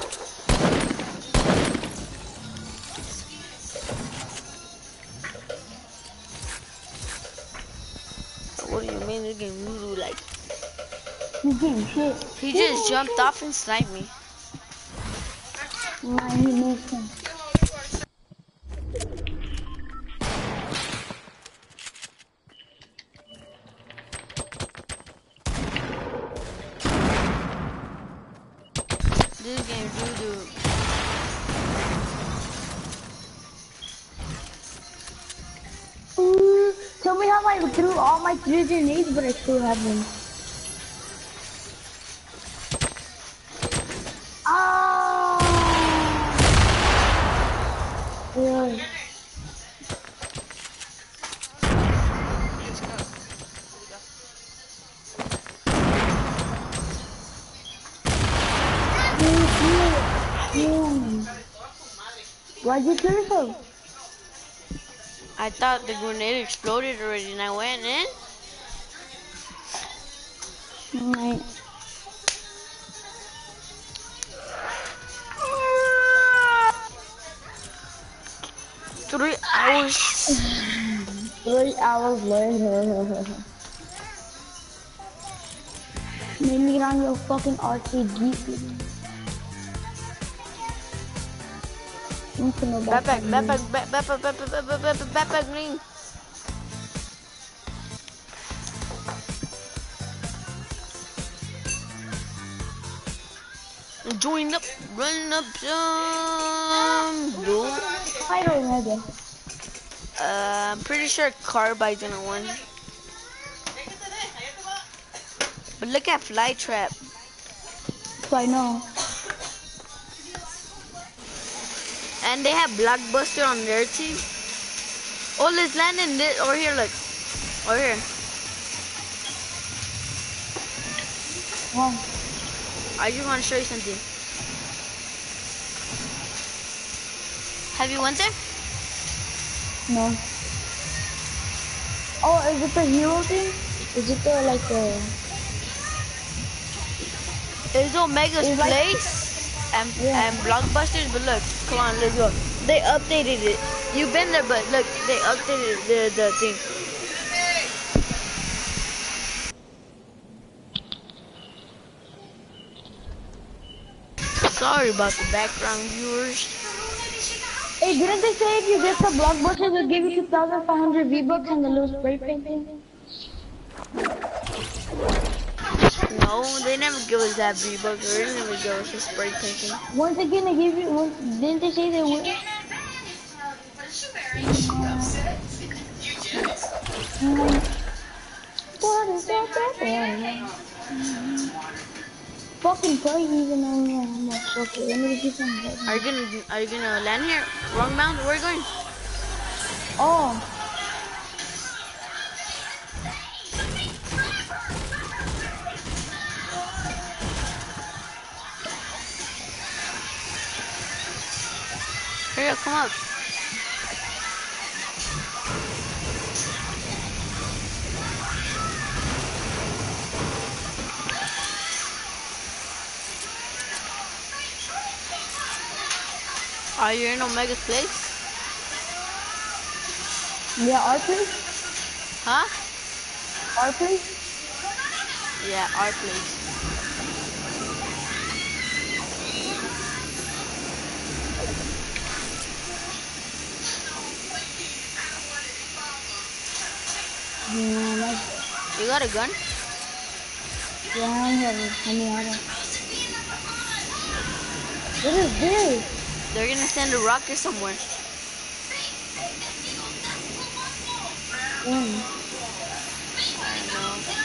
S1: Game
S4: shit.
S1: He just jumped off and sniped me. Thought the grenade exploded already and I went in.
S4: Right.
S1: Three hours.
S4: Three hours later. Get on your fucking arcade gonna go
S1: Backpack,
S4: back
S1: backpack, back- backpack, backpack, backpack, backpack, backpack, green. Join up, run up some blue.
S4: I don't know.
S1: Uh, I'm pretty sure Carbide's gonna win. But look at Flytrap.
S4: So I
S1: And they have Blockbuster on their team. Oh, let's land in this. Over here, look. Over here.
S4: Wow.
S1: I just want to show you something. Have you went there?
S4: No. Oh, is it the hero thing? Is it the like uh, the?
S1: There's Omega's
S4: It's like-
S1: and
S4: Yeah.
S1: and Blockbusters, but look, let's go. They updated it. You've been there, but look, they updated the the thing. Sorry about the background viewers.
S4: Hey, didn't they say if you get the blockbuster, they'll give you 2,500 V-Bucks and the little spray painting?
S1: No, they never give us that V-Bucks. They never give us a spray painting.
S4: Once again, they give you, once, didn't they say they would? What is that? Fucking play even though how much. Okay, let me get some.
S1: Are you gonna are you gonna land here? Wrong bound? Where are you going?
S4: Oh,
S1: Hurry up, come up. Are you in Omega's place?
S4: yeah, our place?
S1: Huh?
S4: Our place?
S1: Yeah, our place.
S4: Yeah, like,
S1: You got a gun?
S4: yeah, I have it. I mean, I don't. What is this?
S1: They're gonna send a rocket somewhere.
S4: Mm.
S1: I know.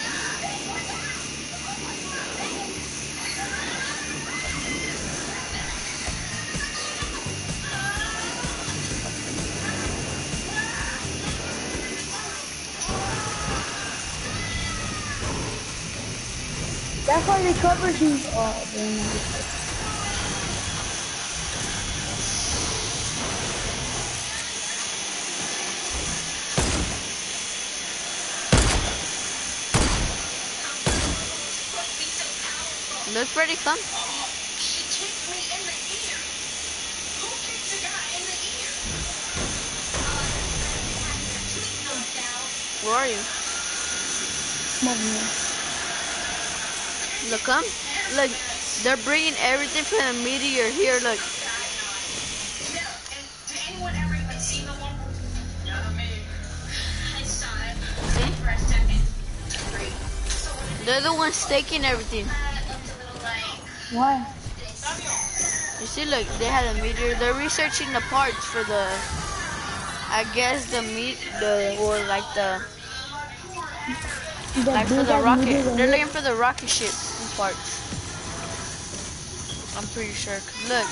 S4: That's why they covered these. Oh, damn it.
S1: Look ready, come. Where are you?
S4: Here.
S1: Look, um, come. Look, they're bringing everything from the meteor here. Look. Hmm? They're the ones taking everything.
S4: Why?
S1: You see, look, they had a meteor. They're researching the parts for the, I guess the meat, the or like the,
S4: The
S1: like for the rocket. They're looking for the rocket ship parts. I'm pretty sure. Look,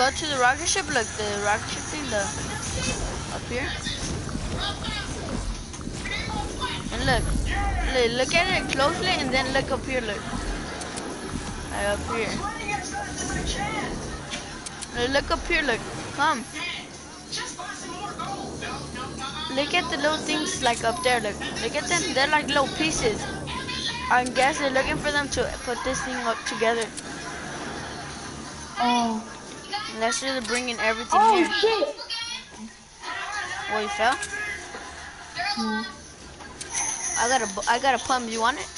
S1: go to the rocket ship. Look, the rocket ship thing, the up here. And look, look, look at it closely, and then look up here. Look, right up here. Look, look up here. Look, come. Look at the little things like up there. Look, look at them. They're like little pieces. I guess they're looking for them to put this thing up together.
S4: Oh.
S1: Why they're bringing everything
S4: Oh
S1: here.
S4: shit!
S1: Oh, you fell?
S4: Hmm.
S1: I got a, I got a pump. You want it?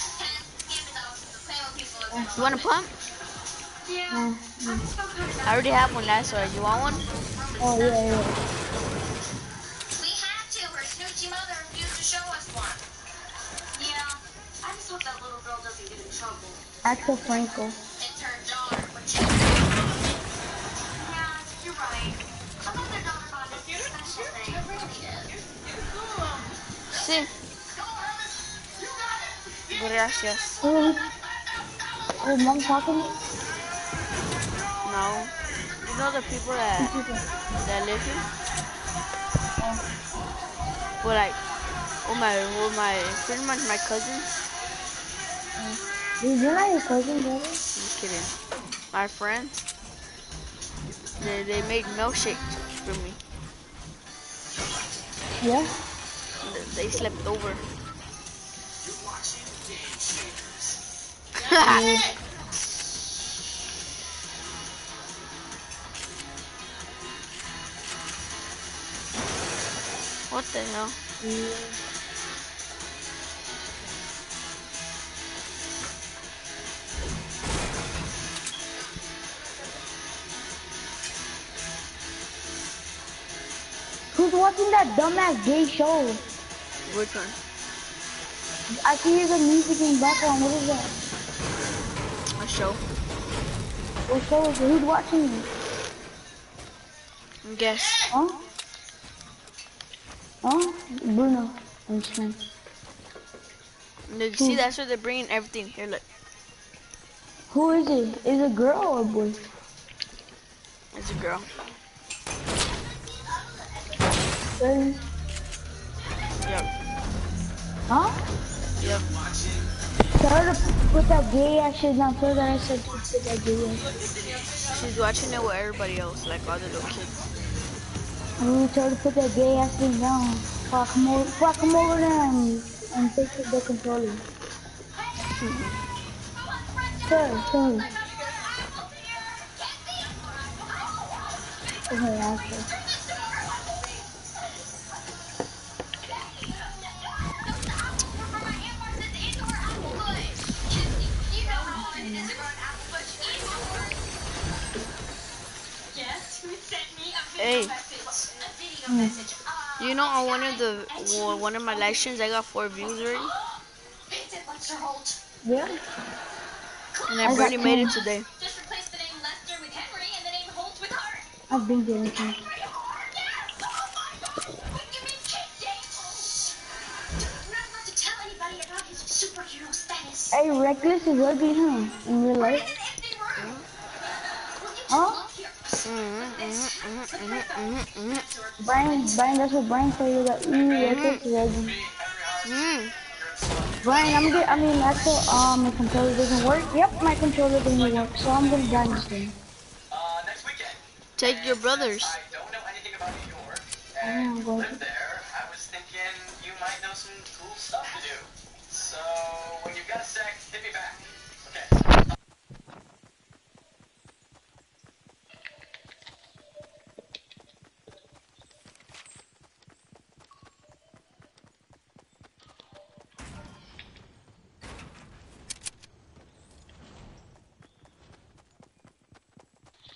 S1: You want a pump?
S4: Oh,
S1: I already have one last year. You want one?
S4: oh yeah, yeah.
S6: It really is.
S1: Sí. Gracias.
S4: Oh, oh, mom talking?
S1: No. You know the people that that live here? Well, like, oh my, oh my, pretty much my cousins.
S4: Dude, you're not your cousin, brother?
S1: I'm kidding. My friends, they, they made milkshake for me.
S4: Yeah?
S1: They, they slept over. yeah. What the hell?
S4: Yeah. That dumbass gay show?
S1: Which one?
S4: I can hear the music in the background. What is that?
S1: A show?
S4: What show is it? Who's watching it?
S1: Guess.
S4: Huh? Huh? Bruno. I'm just playing.
S1: Did you see that's where they're bringing everything. Here, look.
S4: Who is it? Is it a girl or a boy?
S1: It's a girl.
S4: Really?
S1: Yep.
S4: Huh?
S1: Yep.
S4: To put that gay ass shit. Tell her that I said put that gay ass.
S1: She's watching it with everybody else, like all the little kids.
S4: I need to tell her to put that gay ass thing down. I come over, before I over there and, and take the controller. Tell her, tell her. Okay,
S1: You know, on one of the well, one of my live streams, I got four views already,
S4: Yeah?
S1: and
S4: I
S1: I
S4: got
S1: barely made it today.
S6: Just replace the name Lester with Henry and the name Holt with Hart.
S4: I've been getting it.
S6: Henry Hart, yes! Oh my God! Give me kick dates! Not allowed to tell anybody about his superhero status.
S4: Hey, Reckless is ugly, huh? In real life?
S6: Empty room. Will you
S4: Huh? Brian, Brian, that's what Brian told you that. Ooh, Reckless is ugly.
S1: Mm.
S4: Brian, I'm good. I mean, that's what, um, my controller doesn't work. Yep, my controller doesn't work, so I'm gonna die this thing.
S5: Uh, next weekend.
S1: Take your brothers.
S5: I don't know anything about New York. I'm
S4: going to.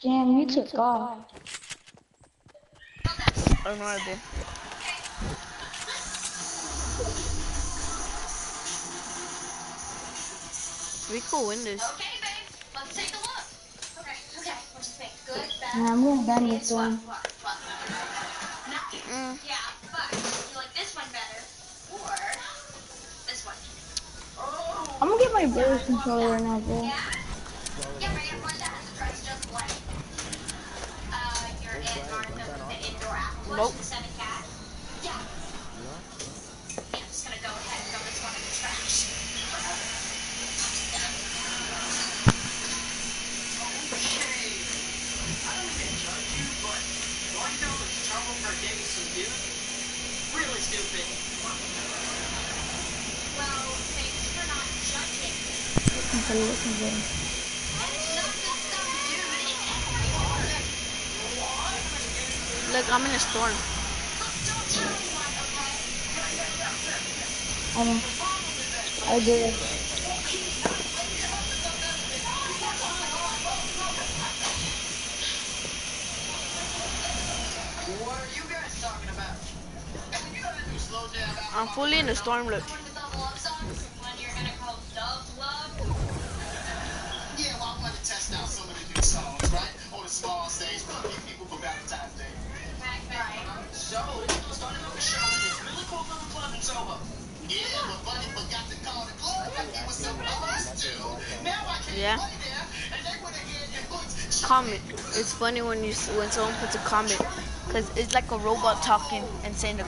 S4: Damn, you took off.
S1: I don't know what I did. We could win this.
S6: Okay, babe. Let's take a look. Okay, okay. What you think? Good, bad?
S4: Nah, I'm gonna ban this
S6: It's what,
S4: one.
S6: what, what? Nothing.
S1: Mm.
S6: Yeah, but you like this one better or this one?
S4: I'm gonna get my brother's controller right now, bro.
S6: Yeah? Yeah,
S5: stupid.
S6: Well, thanks for not judging.
S4: Controller, controller.
S6: And it's not just some dude, it's everyone.
S1: Look, I'm in a storm.
S6: Look, don't tell anyone, okay?
S4: I did it.
S5: What are you guys talking about? You gotta do slow jam out.
S1: I'm fully in a storm. Look. Comment. It's funny when you when someone puts a comment, cause it's like a robot talking and saying
S6: a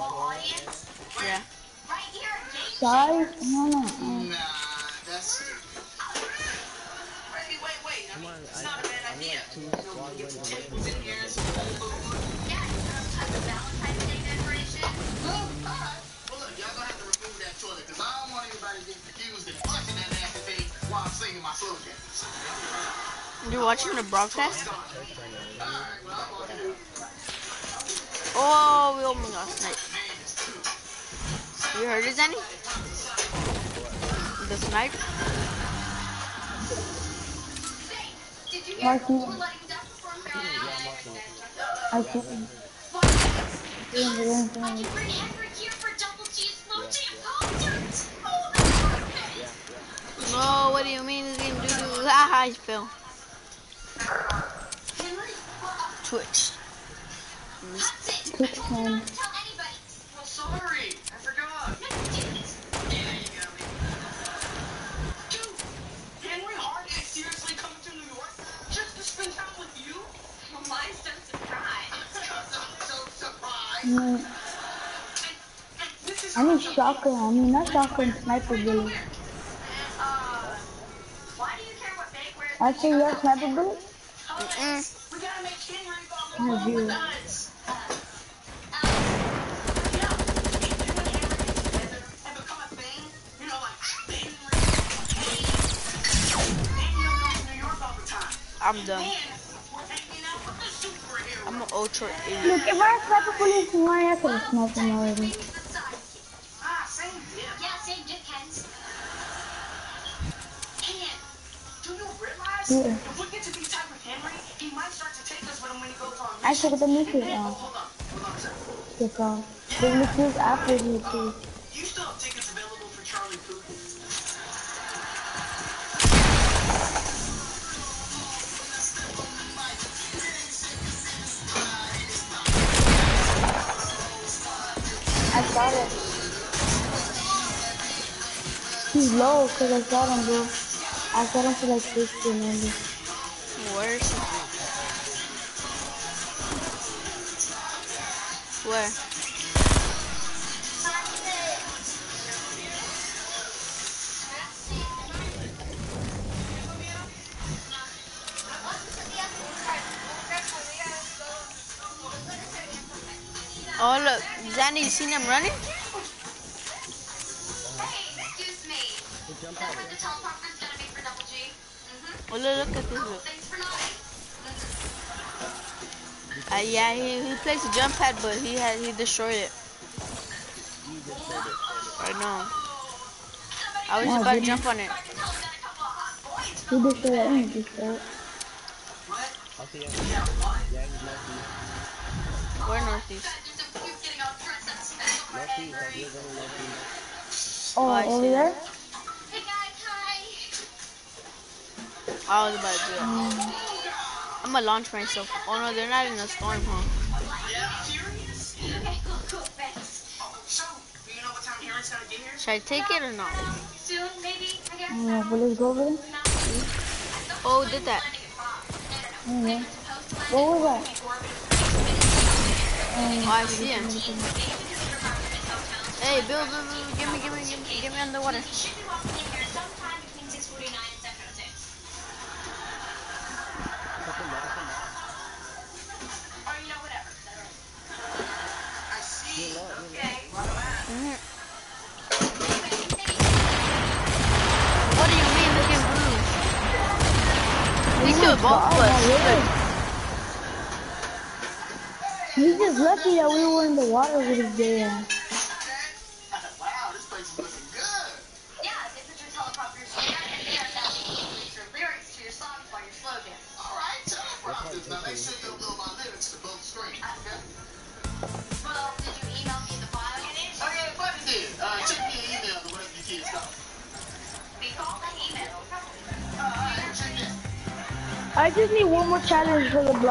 S6: audience.
S1: Yeah.
S4: Size? No, no. uh.
S5: Wait, wait, wait. I mean, it's not a bad idea.
S1: You're watching the broadcast?
S5: Alright, well, I'm on here.
S1: Oh, we almost got sniped. You heard it, Zanny? The snipe?
S6: Did you?
S4: Marky,
S6: We're letting Duck perform here.
S4: I can't.
S6: Can you bring Henry here for double G slow concert? Oh, that's perfect.
S1: No, what do you mean it's gonna do? Ah, I fell.
S6: Henry,
S1: Twitch.
S6: that's it.
S4: Quick time.
S5: I
S4: need shotgun. I mean, not shotgun, sniper bullet.
S6: Uh, why you?
S4: I yes, sniper bullet. I
S5: York all the time.
S1: I'm done.
S5: Then we're hanging out with the superhero.
S1: I'm an ultra idiot.
S4: Look, if I had sniper bullet in one, I could have smoked him already.
S6: Meg's the sidekick.
S5: Ah, same deal.
S6: Yeah, same dickheads.
S5: And do you realize
S4: Yeah.
S5: if we get to be tight with Henry, he might start to take us with him when he goes on
S4: I
S5: mission.
S4: took the
S5: And
S4: mission
S5: then, hold on, hold on a second.
S4: Get off. The liquids after the liquids.
S5: You still have tickets
S4: I shot it. He's low because I shot him, bro. I shot him for like 60 maybe.
S1: Where's Where? Look, Zanny, you seen them running?
S6: Hey, excuse me. Is that what the teleprompter's gonna be for Double G? Mm-hmm.
S1: Oh look, look at this look.
S6: Thanks for nodding.
S1: Uh, yeah, he, he plays a jump pad, but he had he destroyed it. I know. I was
S4: Oh,
S1: about to jump on it.
S6: I can tell we got a couple of special for Henry.
S4: Oh, over there.
S6: Hey guys, hi.
S1: I was about to do it. I'm gonna launch myself. Oh no, they're not in a storm, huh?
S5: Yeah, serious?
S6: Okay, cool, cool, thanks.
S5: Oh, so, you know what time Henry's gonna get here?
S1: Should I take it or not?
S6: Soon, maybe, I guess.
S4: Yeah, but let's go over there.
S1: Oh, did that?
S4: Yeah. What was that?
S1: Oh, I see him. Mm-hmm. Hey, Bill, Bill, Bill, give me, give me, give me, give me underwater.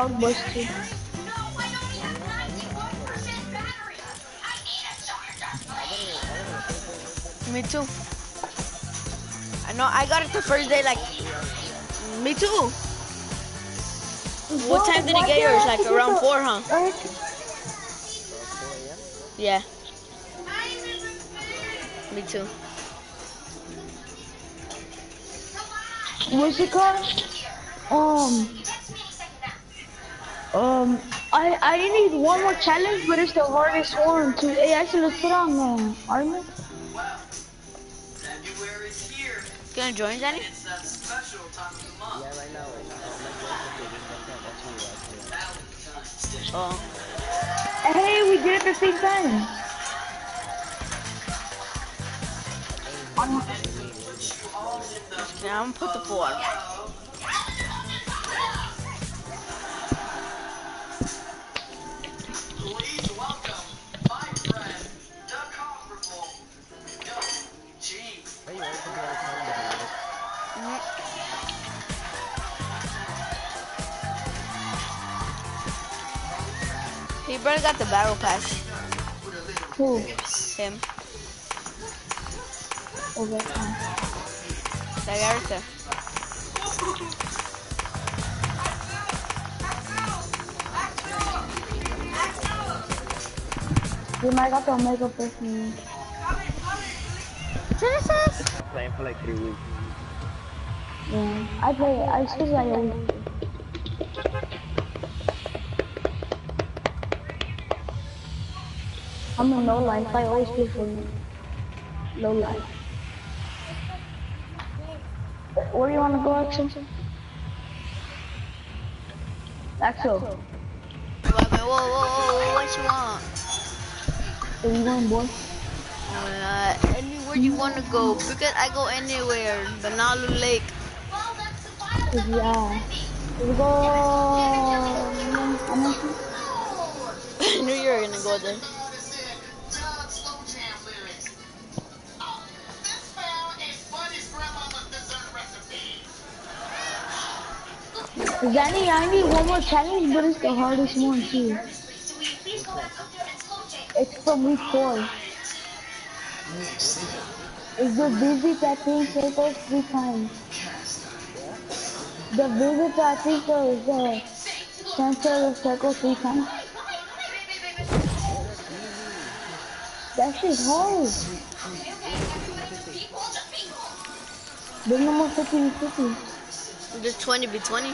S6: A charger, please.
S1: Me too. I know, I got it the first day, like, me too. What time did you get yours? Like around 4, huh? Yeah. Me too.
S4: What's it called? Um, um, I I need one more challenge, but it's the hardest one to. Hey, actually, let's put on uh, armor.
S7: Gonna join Danny?
S8: It's that special time of the month.
S9: Yeah, right now, right now. I'm to the game.
S7: Oh.
S4: Hey, we did it at the same time.
S7: Yeah, I'm gonna put the four. He brother got the battle pass.
S4: Who?
S7: Him.
S4: Okay.
S7: That guy right there.
S4: They might got the Omega person. Genesis?
S9: Playing for like three weeks.
S4: Yeah. I play, I still play every I'm a no life. I always play for low life. Where do you want to go, Axel? Axel,
S7: Whoa, whoa, whoa, whoa, what you want?
S4: where you going, boy?
S7: Uh, anywhere you wanna go, because I go anywhere. Banalu Lake.
S6: Well, that's the final
S4: Yeah. We go. I'm not sure.
S7: I knew you were gonna go there.
S4: Danny, I need one more challenge, but it's the hardest one too. It's from week four. It's the visit that thing circles three times. The visit that thing is uh, the center of circle three times. That shit's hard. Bring them on 50 and 50.
S7: Just 20 be 20.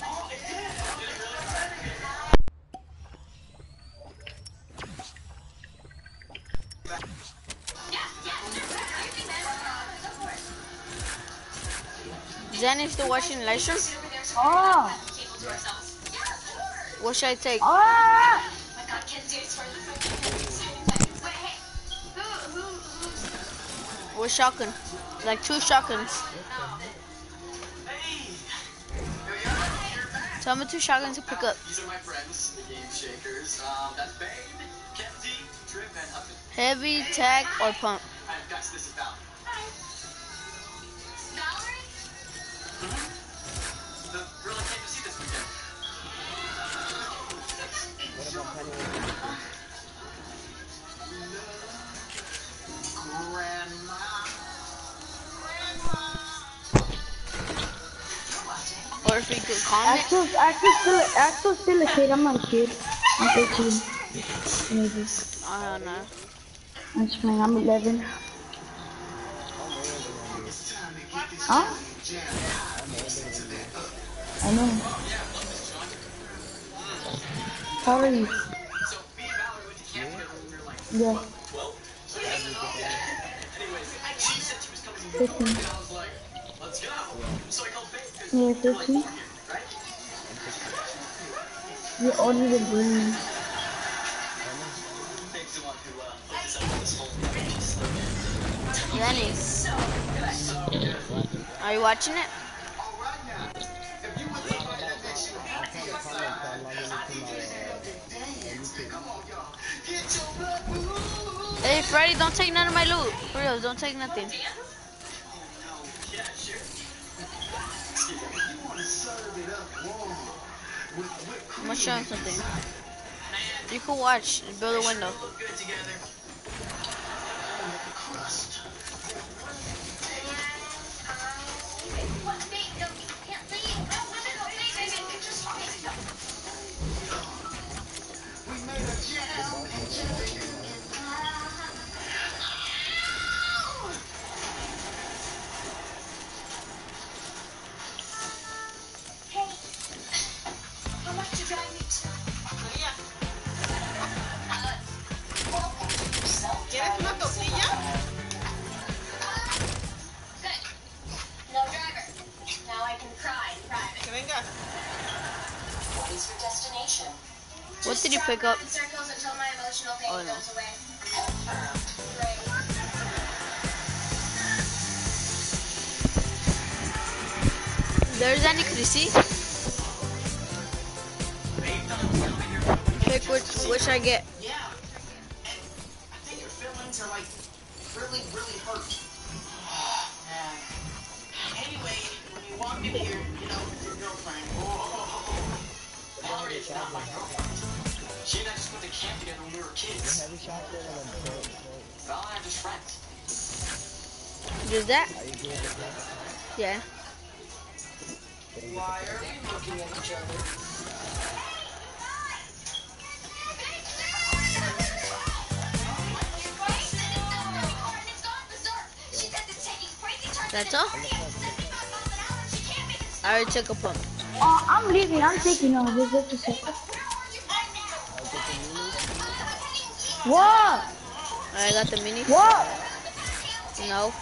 S7: Zen is still watching live stream.
S4: Oh!
S6: Cable to ourselves.
S7: What should I take?
S4: Ah!
S7: What shotgun? Like two shotguns. Tell me two shotguns to pick up.
S8: These are my friends, the Game Shakers. Um, that's Babe, Kenzie, Trip, and Hudson.
S7: Heavy, tag, or pump.
S8: And guys, this is Val.
S7: You could comment.
S4: Axel, Axel's still, Axel's still a kid. I'm not a kid. I'm 13. Maybe.
S7: I don't know.
S4: I'm just playing. I'm 11. Huh? I know. How are you? Yeah,
S8: 12. Anyways, she this whole slow jam.
S7: Lenny, are you watching it?
S8: All.
S7: Hey, Freddy, don't take none of my loot. For real, don't take nothing. I'm gonna show him something.
S6: You can watch. Build a window. Pick up?
S1: around in circles until my emotional pain
S6: Oh, no.
S1: goes away. Great.
S6: There's any Chrissy. Pick which which I get. Took a pump.
S4: Oh, uh, I'm leaving. I'm taking over. Just a second. What?
S6: I got the mini.
S4: What?
S6: No.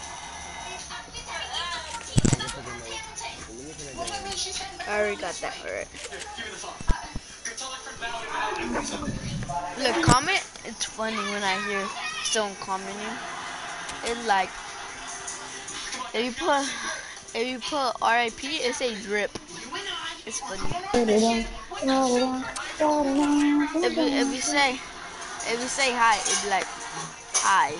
S6: I already got that. Alright. Look, comment. It's funny when I hear someone commenting. It's like if you put if you put RIP, it say drip. It's funny. If you if you say if you say hi, it'd be like hi.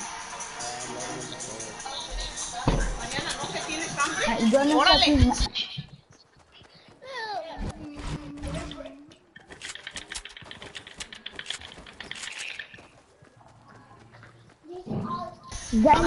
S8: Órale.
S4: si- That